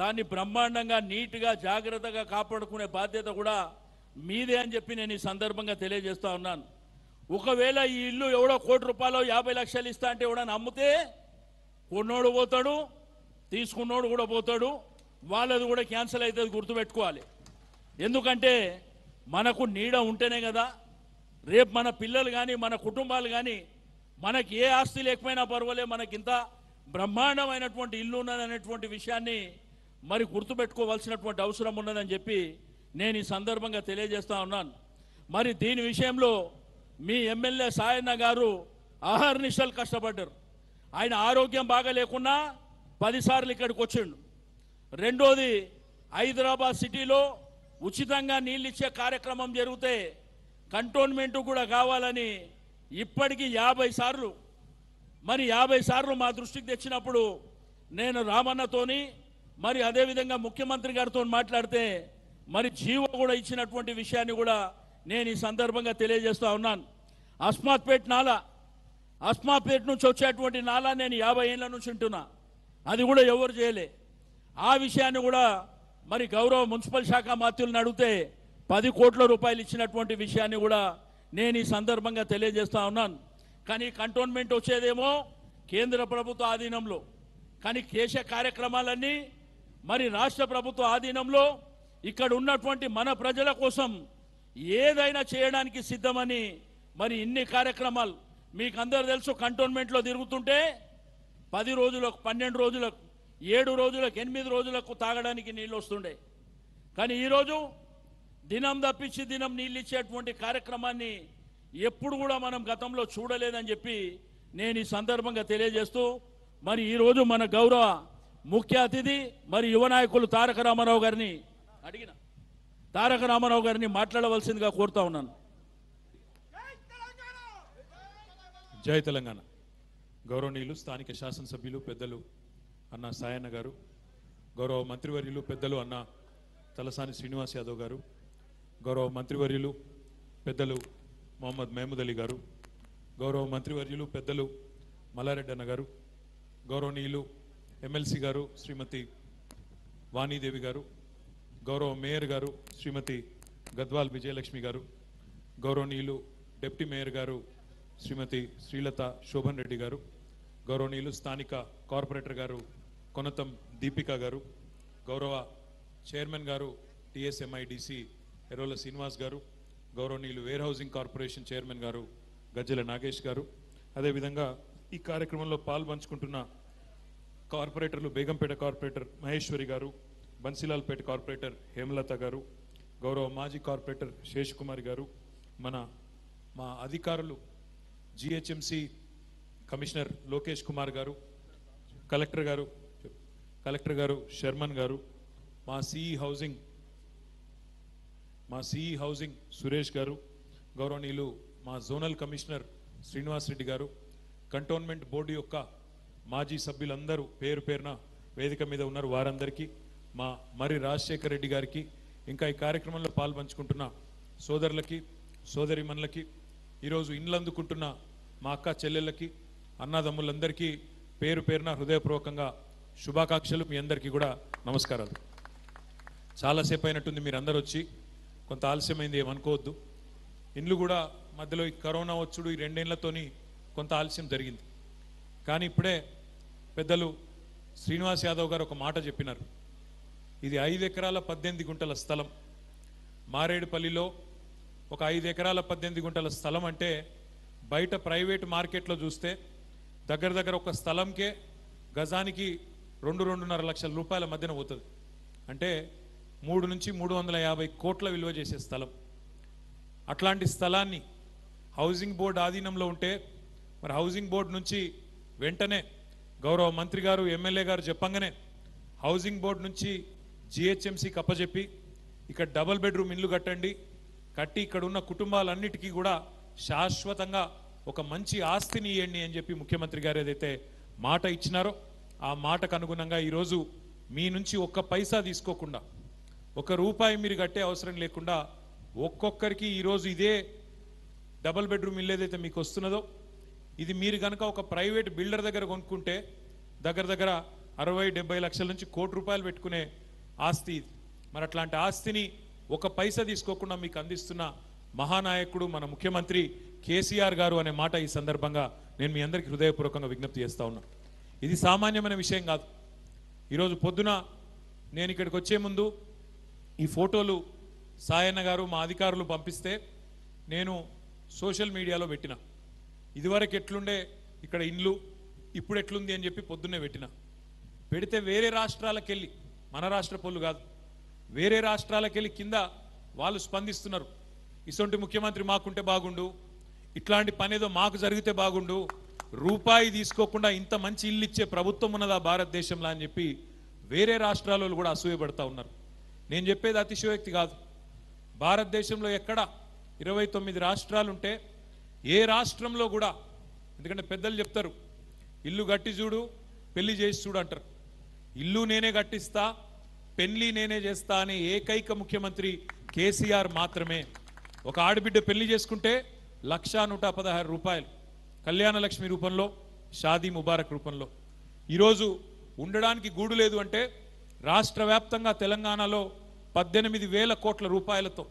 దాన్ని బ్రహ్మాండంగా నీట్గా జాగ్రత్తగా కాపాడుకునే బాధ్యత కూడా మీదే అని చెప్పి నేను ఈ సందర్భంగా తెలియజేస్తా ఉన్నాను. ఒకవేళ ఈ ఇల్లు ఎవడో కోటి రూపాయలు యాభై లక్షలు ఇస్తా అంటే ఎవడని అమ్మితే కొన్నోడు పోతాడు తీసుకున్నోడు కూడా పోతాడు వాళ్ళది కూడా క్యాన్సిల్ అవుతుంది గుర్తుపెట్టుకోవాలి. ఎందుకంటే మనకు నీడ ఉంటేనే కదా రేపు మన పిల్లలు కానీ మన కుటుంబాలు కానీ మనకి ఏ ఆస్తి లేకపోయినా పర్వాలే మనకింత బ్రహ్మాండమైనటువంటి ఇల్లు ఉన్నదనేటువంటి విషయాన్ని మరి గుర్తుపెట్టుకోవాల్సినటువంటి అవసరం ఉన్నదని చెప్పి నేను ఈ సందర్భంగా తెలియజేస్తా ఉన్నాను. మరి దీని విషయంలో మీ ఎమ్మెల్యే సాయన్న గారు అహర్నిశలు కష్టపడ్డారు. ఆయన ఆరోగ్యం బాగా లేకున్నా పదిసార్లు ఇక్కడికి వచ్చిండు రెండోది హైదరాబాద్ సిటీలో ఉచితంగా నీళ్ళు ఇచ్చే కార్యక్రమం జరిగితే కంటోన్మెంట్ కూడా కావాలని ఇప్పటికీ యాభై సార్లు మరి యాభై సార్లు మా దృష్టికి తెచ్చినప్పుడు నేను రామన్నతోని మరి అదేవిధంగా ముఖ్యమంత్రి గారితో మాట్లాడితే మరి జీవో కూడా ఇచ్చినటువంటి విషయాన్ని కూడా నేను ఈ సందర్భంగా తెలియజేస్తా ఉన్నాను. అస్మాత్పేట్ నాలా అస్మాపేట్ నుంచి వచ్చేటువంటి నాలా నేను యాభై ఏళ్ళ నుంచి ఉంటున్నా. అది కూడా ఎవరు చేయలే. ఆ విషయాన్ని కూడా మరి గౌరవ మున్సిపల్ శాఖ మాత్యులను అడిగితే పది కోట్ల రూపాయలు ఇచ్చినటువంటి విషయాన్ని కూడా నేను ఈ సందర్భంగా తెలియజేస్తా ఉన్నాను. కానీ కంటోన్మెంట్ వచ్చేదేమో కేంద్ర ప్రభుత్వ ఆధీనంలో. కానీ కేశ కార్యక్రమాలన్నీ మరి రాష్ట్ర ప్రభుత్వ ఆధీనంలో ఇక్కడ ఉన్నటువంటి మన ప్రజల కోసం ఏదైనా చేయడానికి సిద్ధమని మరి ఇన్ని కార్యక్రమాలు మీకు అందరు తెలుసు కంటోన్మెంట్లో తిరుగుతుంటే పది రోజులకు పన్నెండు రోజులకు ఏడు రోజులకు ఎనిమిది రోజులకు తాగడానికి నీళ్ళు వస్తుండే. కానీ ఈరోజు దినం తప్పించి దినం నీళ్ళు ఇచ్చేటువంటి కార్యక్రమాన్ని ఎప్పుడు కూడా మనం గతంలో చూడలేదని చెప్పి నేను ఈ సందర్భంగా తెలియజేస్తూ మరి ఈరోజు మన గౌరవ ముఖ్య అతిథి మరి యువ నాయకులు తారక రామారావు గారిని అడిగిన. తారక రామారావు గారిని మాట్లాడవలసిందిగా కోరుతా ఉన్నాను. జై తెలంగాణ. గౌరవనీయులు స్థానిక శాసనసభ్యులు పెద్దలు అన్న సాయన్న గారు గౌరవ మంత్రివర్యులు పెద్దలు అన్న తలసాని శ్రీనివాస్ యాదవ్ గారు గౌరవ మంత్రివర్యులు పెద్దలు మొహమ్మద్ మహమూద్ అలీ గారు గౌరవ మంత్రివర్యులు పెద్దలు మల్లారెడ్డి అన్న గారు గౌరవనీయులు ఎమ్మెల్సీ గారు శ్రీమతి వాణీదేవి గారు గౌరవ మేయర్ గారు శ్రీమతి గద్వాల్ విజయలక్ష్మి గారు గౌరవనీయులు డిప్యూటీ మేయర్ గారు శ్రీమతి శ్రీలత శోభన్ రెడ్డి గారు గౌరవనీయులు స్థానిక కార్పొరేటర్ గారు కొనతం దీపిక గారు గౌరవ చైర్మన్ గారు టిఎస్ఎంఐడిసి ఎరోల శ్రీనివాస్ గారు గౌరవనీయులు వేర్ హౌసింగ్ కార్పొరేషన్ చైర్మన్ గారు గజ్జల నాగేష్ గారు. అదేవిధంగా ఈ కార్యక్రమంలో పాల్పంచుకుంటున్న కార్పొరేటర్లు బేగంపేట కార్పొరేటర్ మహేశ్వరి గారు బన్సీలాల్పేట కార్పొరేటర్ హేమలత గారు గౌరవ మాజీ కార్పొరేటర్ శేషకుమారి గారు మన మా అధికారులు జిహెచ్ఎంసి కమిషనర్ లోకేష్ కుమార్ గారు కలెక్టర్ గారు కలెక్టర్ గారు శర్మన్ గారు మా సిఈ హౌసింగ్ మా సిఈ హౌసింగ్ సురేష్ గారు గౌరవనీయులు మా జోనల్ కమిషనర్ శ్రీనివాస్ రెడ్డి గారు కంటోన్మెంట్ బోర్డు యొక్క మాజీ సభ్యులందరూ పేరు పేరున వేదిక మీద ఉన్నారు వారందరికీ మా మరి రాజశేఖర్ రెడ్డి గారికి ఇంకా ఈ కార్యక్రమంలో పాల్పంచుకుంటున్న సోదరులకి సోదరిమణులకి ఈరోజు ఇండ్లందుకుంటున్న మా అక్క చెల్లెళ్ళకి అన్నదమ్ములందరికీ పేరు పేరున హృదయపూర్వకంగా శుభాకాంక్షలు. మీ అందరికీ కూడా నమస్కారాలు. చాలాసేపు అయినట్టుంది మీరు అందరు వచ్చి కొంత ఆలస్యమైంది ఏమనుకోవద్దు. ఇండ్లు కూడా మధ్యలో ఈ కరోనా వచ్చుడు ఈ రెండేళ్ళతోని కొంత ఆలస్యం జరిగింది. కానీ ఇప్పుడే పెద్దలు శ్రీనివాస్ యాదవ్ గారు ఒక మాట చెప్పినారు. ఇది ఐదు ఎకరాల పద్దెనిమిది గుంటల స్థలం. మారేడుపల్లిలో ఒక ఐదు ఎకరాల పద్దెనిమిది గుంటల స్థలం అంటే బయట ప్రైవేట్ మార్కెట్లో చూస్తే దగ్గర దగ్గర ఒక స్థలంకే గజానికి రెండు రెండున్నర లక్షల రూపాయల మధ్యన పోతుంది. అంటే మూడు నుంచి మూడు వందల యాభై కోట్ల విలువ చేసే స్థలం. అట్లాంటి స్థలాన్ని హౌసింగ్ బోర్డు ఆధీనంలో ఉంటే మరి హౌసింగ్ బోర్డు నుంచి వెంటనే గౌరవ మంత్రి గారు ఎమ్మెల్యే గారు చెప్పంగానే హౌసింగ్ బోర్డు నుంచి జిహెచ్ఎంసీకి అప్పచెప్పి ఇక్కడ డబల్ బెడ్రూమ్ ఇల్లు కట్టండి కట్టి ఇక్కడ ఉన్న కుటుంబాలన్నిటికీ కూడా శాశ్వతంగా ఒక మంచి ఆస్తిని ఇవ్వండి అని చెప్పి ముఖ్యమంత్రి గారు ఏదైతే మాట ఇచ్చినారో ఆ మాటకు అనుగుణంగా ఈరోజు మీ నుంచి ఒక్క పైసా తీసుకోకుండా ఒక రూపాయి మీరు కట్టే అవసరం లేకుండా ఒక్కొక్కరికి ఈరోజు ఇదే డబల్ బెడ్రూమ్ ఇల్లు ఏదైతే మీకు వస్తున్నదో ఇది మీరు కనుక ఒక ప్రైవేట్ బిల్డర్ దగ్గర కొనుక్కుంటే దగ్గర దగ్గర అరవై డెబ్బై లక్షల నుంచి కోటి రూపాయలు పెట్టుకునే ఆస్తి ఇది. మరి అట్లాంటి ఆస్తిని ఒక పైసా తీసుకోకుండా మీకు అందిస్తున్న మహానాయకుడు మన ముఖ్యమంత్రి కేసీఆర్ గారు అనే మాట ఈ సందర్భంగా నేను మీ అందరికీ హృదయపూర్వకంగా విజ్ఞప్తి చేస్తా ఉన్నా. ఇది సామాన్యమైన విషయం కాదు. ఈరోజు పొద్దున నేను ఇక్కడికి వచ్చే ముందు ఈ ఫోటోలు సాయన్న గారు మా అధికారులు పంపిస్తే నేను సోషల్ మీడియాలో పెట్టిన. ఇదివరకు ఎట్లుండే ఇక్కడ ఇండ్లు ఇప్పుడు ఎట్లుంది అని చెప్పి పొద్దున్నే పెట్టిన. పెడితే వేరే రాష్ట్రాలకు వెళ్ళి మన రాష్ట్ర పొల్లు కాదు వేరే రాష్ట్రాలకు వెళ్ళి కింద వాళ్ళు స్పందిస్తున్నారు. ఇసొంటి ముఖ్యమంత్రి మాకుంటే బాగుండు ఇట్లాంటి పని ఏదో మాకు జరిగితే బాగుండు రూపాయి తీసుకోకుండా ఇంత మంచి ఇల్లు ఇచ్చే ప్రభుత్వం ఉన్నదా భారతదేశంలో అని చెప్పి వేరే రాష్ట్రాలలో కూడా అసూయపడతా ఉన్నారు. నేను చెప్పేది అతిశయోక్తి కాదు. భారతదేశంలో ఎక్కడ ఇరవై తొమ్మిది రాష్ట్రాలుంటే ఏ రాష్ట్రంలో కూడా ఎందుకంటే పెద్దలు చెప్తారు ఇల్లు గట్టి చూడు పెళ్ళి చేసి చూడు అంటారు. ఇల్లు నేనే కట్టిస్తా పెళ్ళి నేనే చేస్తా అనే ఏకైక ముఖ్యమంత్రి కేసీఆర్ మాత్రమే. ఒక ఆడబిడ్డ పెళ్ళి చేసుకుంటే లక్షా నూట పదహారు రూపాయలు కళ్యాణ లక్ష్మి రూపంలో షాదీ ముబారక్ రూపంలో. ఈరోజు ఉండడానికి గూడు లేదు అంటే రాష్ట్ర వ్యాప్తంగా తెలంగాణలో పద్దెనిమిది వేల కోట్ల రూపాయలతో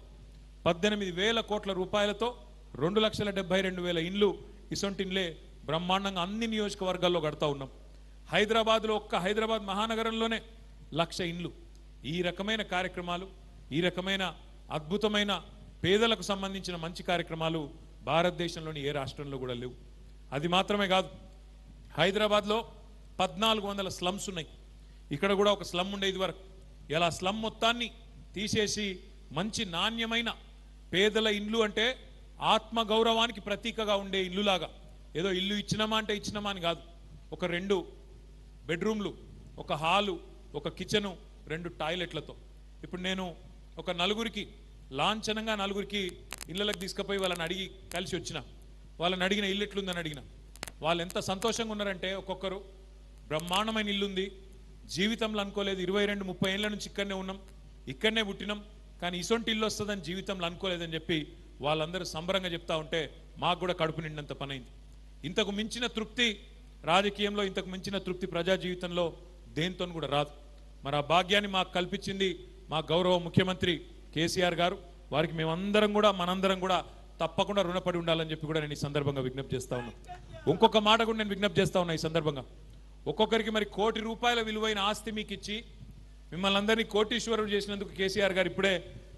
పద్దెనిమిది వేల కోట్ల రూపాయలతో రెండు లక్షల డెబ్బై రెండు వేల ఇండ్లు ఇసొంటిన్లే బ్రహ్మాండంగా అన్ని నియోజకవర్గాల్లో కడతా ఉన్నాం. హైదరాబాద్లో ఒక్క హైదరాబాద్ మహానగరంలోనే లక్ష ఇండ్లు. ఈ రకమైన కార్యక్రమాలు ఈ రకమైన అద్భుతమైన పేదలకు సంబంధించిన మంచి కార్యక్రమాలు భారతదేశంలోని ఏ రాష్ట్రంలో కూడా లేవు. అది మాత్రమే కాదు హైదరాబాద్లో పద్నాలుగు వందల స్లమ్స్ ఉన్నాయి. ఇక్కడ కూడా ఒక స్లమ్ ఉండేది వరకు. ఇలా స్లమ్ మొత్తాన్ని తీసేసి మంచి నాణ్యమైన పేదల ఇండ్లు అంటే ఆత్మ గౌరవానికి ప్రతీకగా ఉండే ఇల్లులాగా. ఏదో ఇల్లు ఇచ్చినామా అంటే ఇచ్చినామా అని కాదు. ఒక రెండు బెడ్రూమ్లు ఒక హాలు ఒక కిచెను రెండు టాయిలెట్లతో. ఇప్పుడు నేను ఒక నలుగురికి లాంఛనంగా నలుగురికి ఇళ్ళకి తీసుకుపోయి వాళ్ళని అడిగి కలిసి వచ్చిన. వాళ్ళని అడిగిన ఇల్లు ఎట్లుందని అడిగిన. వాళ్ళు ఎంత సంతోషంగా ఉన్నారంటే ఒక్కొక్కరు బ్రహ్మాండమైన ఇల్లుంది. జీవితంలో అనుకోలేదు. ఇరవై రెండు ముప్పై ఏళ్ళ నుంచి ఇక్కడనే ఉన్నాం. ఇక్కడనే పుట్టినాం కానీ ఇసొంటి ఇల్లు వస్తుందని జీవితంలో అనుకోలేదని చెప్పి వాళ్ళందరూ సంబరంగా చెప్తా ఉంటే మాకు కూడా కడుపు నిండంత పనైంది. ఇంతకు మించిన తృప్తి రాజకీయంలో ఇంతకు మించిన తృప్తి ప్రజా జీవితంలో దేంతో కూడా రాదు. మరి ఆ భాగ్యాన్ని మాకు కల్పించింది మా గౌరవ ముఖ్యమంత్రి కేసీఆర్ గారు. వారికి మేమందరం కూడా మనందరం కూడా తప్పకుండా రుణపడి ఉండాలని చెప్పి కూడా నేను ఈ సందర్భంగా విజ్ఞప్తి చేస్తా ఉన్నాను ఇంకొక మాట కూడా నేను విజ్ఞప్తి చేస్తా ఉన్నా ఈ సందర్భంగా. ఒక్కొక్కరికి మరి కోటి రూపాయల విలువైన ఆస్తి మీకు ఇచ్చి మిమ్మల్ని అందరినీ కోటీశ్వరుడు చేసినందుకు కేసీఆర్ గారు ఇప్పుడే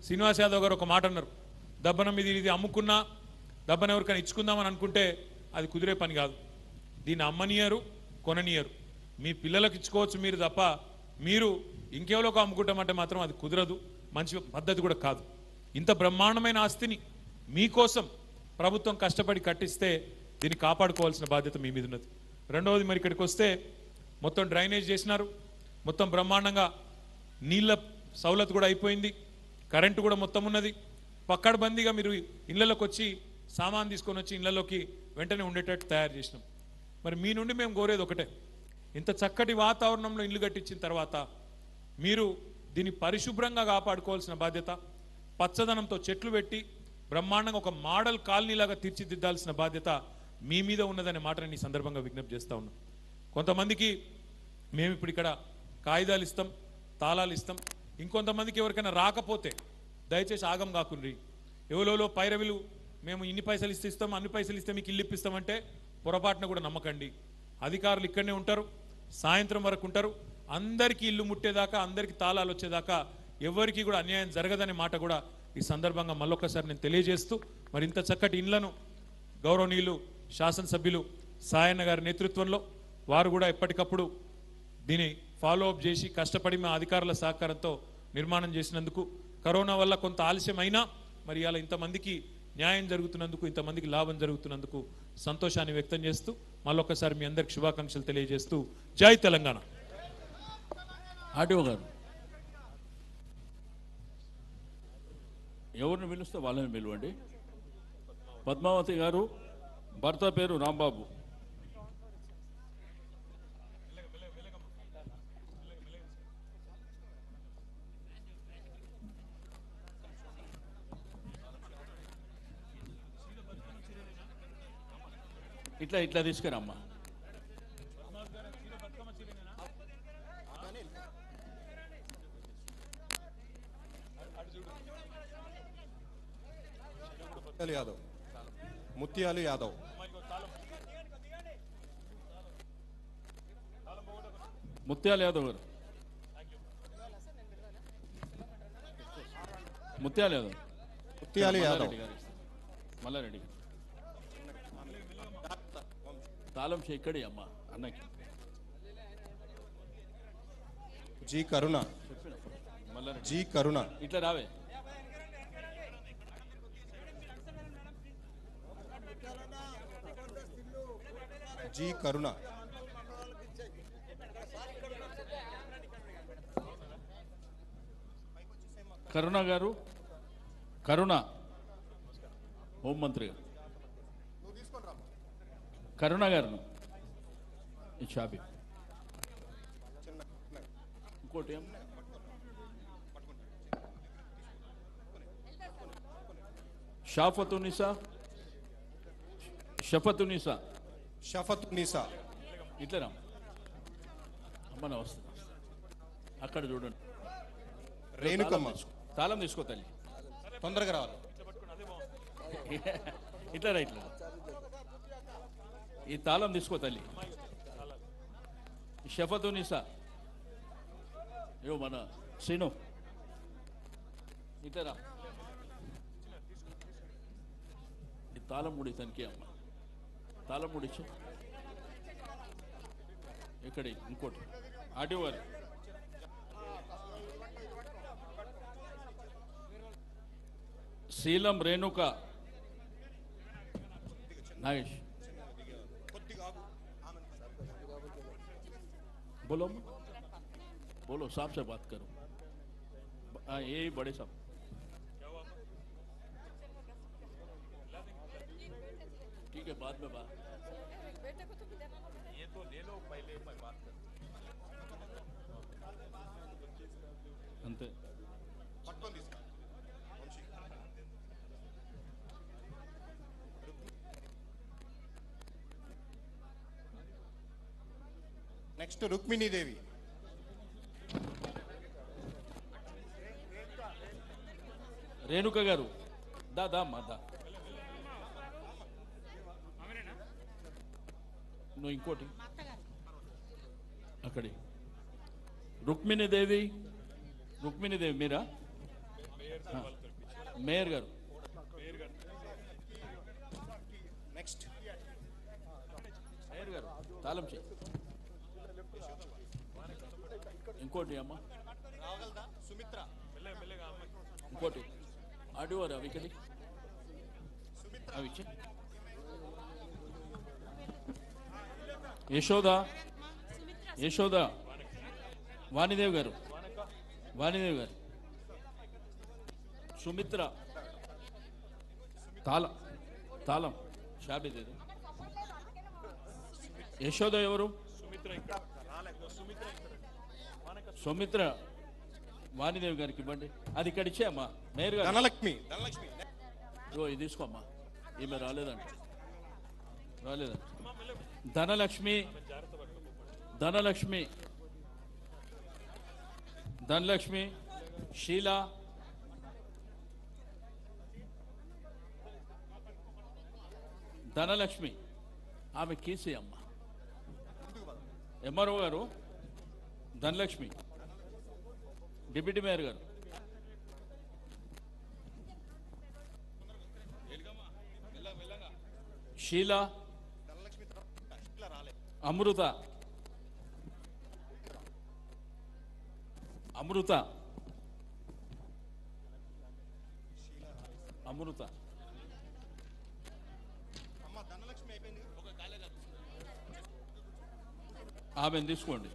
శ్రీనివాస్ యాదవ్ గారు ఒక మాట అన్నారు. దబ్బనం ఇది ఇది అమ్ముకున్నా దబ్బన ఎవరికైనా ఇచ్చుకుందామని అనుకుంటే అది కుదిరే పని కాదు. దీన్ని అమ్మనియరు కొననియరు. మీ పిల్లలకు ఇచ్చుకోవచ్చు మీరు తప్ప మీరు ఇంకెవలోకి అమ్ముకుంటామంటే మాత్రం అది కుదరదు మంచి పద్ధతి కూడా కాదు. ఇంత బ్రహ్మాండమైన ఆస్తిని మీకోసం ప్రభుత్వం కష్టపడి కట్టిస్తే దీన్ని కాపాడుకోవాల్సిన బాధ్యత మీ మీద ఉన్నది. రెండవది మరి ఇక్కడికి వస్తే మొత్తం డ్రైనేజ్ చేసినారు మొత్తం బ్రహ్మాండంగా నీళ్ళ సౌలత్ కూడా అయిపోయింది కరెంటు కూడా మొత్తం ఉన్నది. పక్కడబందీగా మీరు ఇళ్ళలోకి వచ్చి సామాన్ తీసుకొని వచ్చి ఇళ్ళలోకి వెంటనే ఉండేటట్టు తయారు చేసినాం. మరి మీ నుండి మేము కోరేది ఒకటే ఇంత చక్కటి వాతావరణంలో ఇల్లు కట్టించిన తర్వాత మీరు దీన్ని పరిశుభ్రంగా కాపాడుకోవాల్సిన బాధ్యత పచ్చదనంతో చెట్లు పెట్టి బ్రహ్మాండంగా ఒక మోడల్ కాలనీలాగా తీర్చిదిద్దాల్సిన బాధ్యత మీ మీద ఉన్నదనే మాటని ఈ సందర్భంగా విజ్ఞప్తి చేస్తా ఉన్నాం. కొంతమందికి మేము ఇప్పుడు ఇక్కడ కాగితాలు ఇస్తాం తాళాలు ఇస్తాం. ఇంకొంతమందికి ఎవరికైనా రాకపోతే దయచేసి ఆగం కాకుండ్రి. ఎవలోలో పైరవిలు మేము ఇన్ని పైసలు ఇస్తే ఇస్తాం అన్ని పైసలు ఇస్తే మీకు ఇల్లు ఇప్పిస్తామంటే పొరపాటున కూడా నమ్మకండి. అధికారులు ఇక్కడనే ఉంటారు సాయంత్రం వరకు ఉంటారు. అందరికీ ఇల్లు ముట్టేదాకా అందరికీ తాళాలు వచ్చేదాకా ఎవరికి కూడా అన్యాయం జరగదనే మాట కూడా ఈ సందర్భంగా మళ్ళొక్కసారి నేను తెలియజేస్తూ మరి ఇంత చక్కటి ఇండ్లను గౌరవనీయులు శాసనసభ్యులు సాయన్న గారి నేతృత్వంలో వారు కూడా ఎప్పటికప్పుడు దీని ఫాలో అప్ చేసి కష్టపడి మా అధికారుల సహకారంతో నిర్మాణం చేసినందుకు కరోనా వల్ల కొంత ఆలస్యమైనా మరి ఇలా ఇంతమందికి న్యాయం జరుగుతున్నందుకు ఇంతమందికి లాభం జరుగుతున్నందుకు సంతోషాన్ని వ్యక్తం చేస్తూ మళ్ళొకసారి మీ అందరికి శుభాకాంక్షలు తెలియజేస్తూ జై తెలంగాణ. ఆర్టీఓ గారు. ఎవరిని పిలుస్తే వాళ్ళని పిలవండి. పద్మావతి గారు భర్త పేరు రాంబాబు. ఇట్లా ఇట్లా తీసుకురమ్మా. ముత్యాలు యాదవ్. ముత్యాలు యాదవ్. ముత్యాల యాదవ్ గారు. ముత్యాల యాదవ్. ముత్యాలు యాదవ్. మల్లారెడ్డి గారు ఇస్తారు. మల్లారెడ్డి గారు తాళం ఇక్కడే అమ్మా అన్నకి. జి కరుణ. జి కరుణ. ఇట్లా రావే. జి కరుణ. కరుణ గారు కరుణ. హోంమంత్రి గారు. కరుణ గారు షాపి ఇంకోటి ఏం? షాఫతునిసా షఫతునిసా షఫత్ నిసా? ఇట్లా రా అమ్మ. నమస్తే అక్కడ చూడండి రేణుకమ్మ. తాళం తీసుకో. తల్లి. తొందరగా రావాలి. ఇట్లా ఇట్లా ఈ తాళం తీసుకో తల్లి. షఫతు నిసా. యో మన శ్రీను. ఇట్లా రా ఈ తాళం కూడా ఇతనికి అమ్మ. తాళం ముడిచి ఇక్కడి ఇంకోటి. ఆడియో వారి శీలం రేణుక. నాగేష్. बोलो बोलो साहब से बात करो। हाँ ये बड़े साहब। ठीक है बाद में बात। ये तो ले लो पहले मैं बात कर। నెక్స్ట్ రుక్మిణీదేవి రేణుక గారు. దా దా అమ్మా దా. నువ్వు ఇంకోటి. అక్కడి. రుక్మిణీదేవి రుక్మిణీదేవి మీరా. మేయర్ గారు. నెక్స్ట్. మేయర్ గారు తాళం చేయి ఇంకోటి అమ్మా. రాగలదా? సుమిత్ర. ఇంకోటి. ఆడివారు అవి ఇక్కడి అవి యశోద. యశోద. వాణిదేవి గారు. వాణిదేవి గారు. సుమిత్ర. తాళం. తాళం. షాబిదేది. యశోద ఎవరు? సుమిత్ర వాణిదేవి గారికి ఇవ్వండి. అది ఇక్కడ ఇచ్చేయమ్మా. మేయర్ గారు. ధనలక్ష్మి ధనలక్ష్మి. ఇగో ఇది తీసుకోమ్మా. ఈమె రాలేదంట. రాలేదంట. ధనలక్ష్మి ధనలక్ష్మి ధనలక్ష్మి షీల. ధనలక్ష్మి ఆమె కీసీ అమ్మ ఎంఆర్ఓ గారు ధనలక్ష్మి. డిప్యూటీ మేయర్ గారు. షీలా. అమృత. అమృత. అమృత. ఆమెను తీసుకోండి.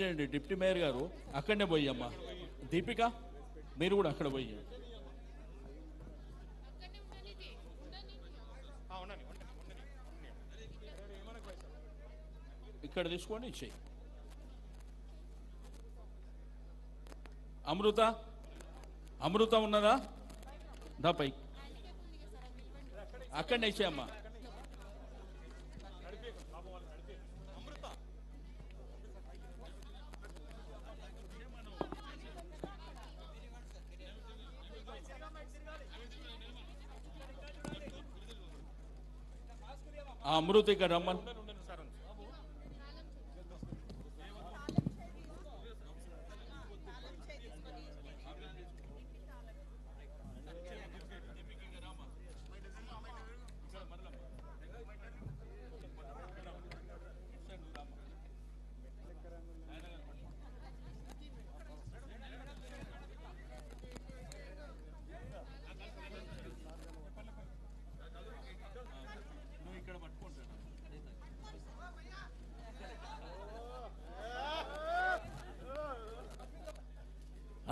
చేయండి డిప్యూటీ మేయర్ గారు అక్కడనే పోయి అమ్మా దీపిక మీరు కూడా అక్కడ పోయి ఇక్కడ తీసుకోండి ఇచ్చేయి. అమృత అమృత ఉన్నదా? దా పై. అక్కడనే ఇచ్చేయమ్మా. ఆ అమృత ఇక్కడ రమ్మని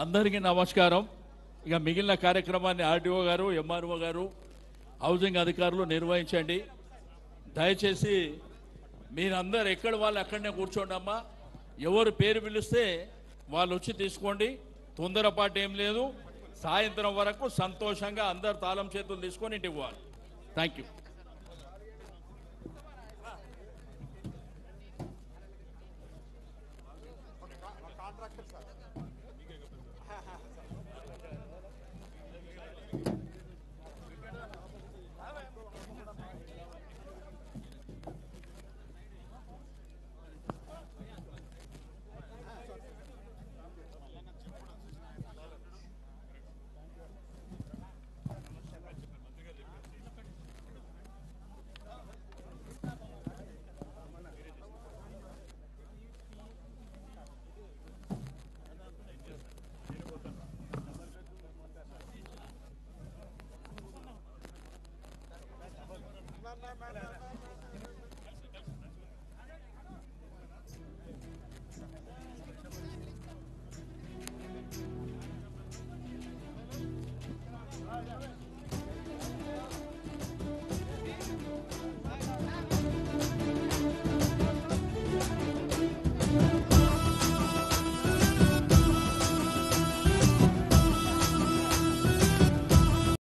అందరికీ నమస్కారం. ఇక మిగిలిన కార్యక్రమాన్ని ఆర్డీఓ గారు ఎంఆర్ఓ గారు హౌసింగ్ అధికారులు నిర్వహించండి. దయచేసి మీరందరు ఎక్కడ వాళ్ళు అక్కడనే కూర్చోండి అమ్మా. ఎవరు పేరు పిలిస్తే వాళ్ళు వచ్చి తీసుకోండి. తొందరపాటు ఏం లేదు. సాయంత్రం వరకు సంతోషంగా అందరు తాళం చేతులు తీసుకొని ఇంటికి పోవాలి. Thank you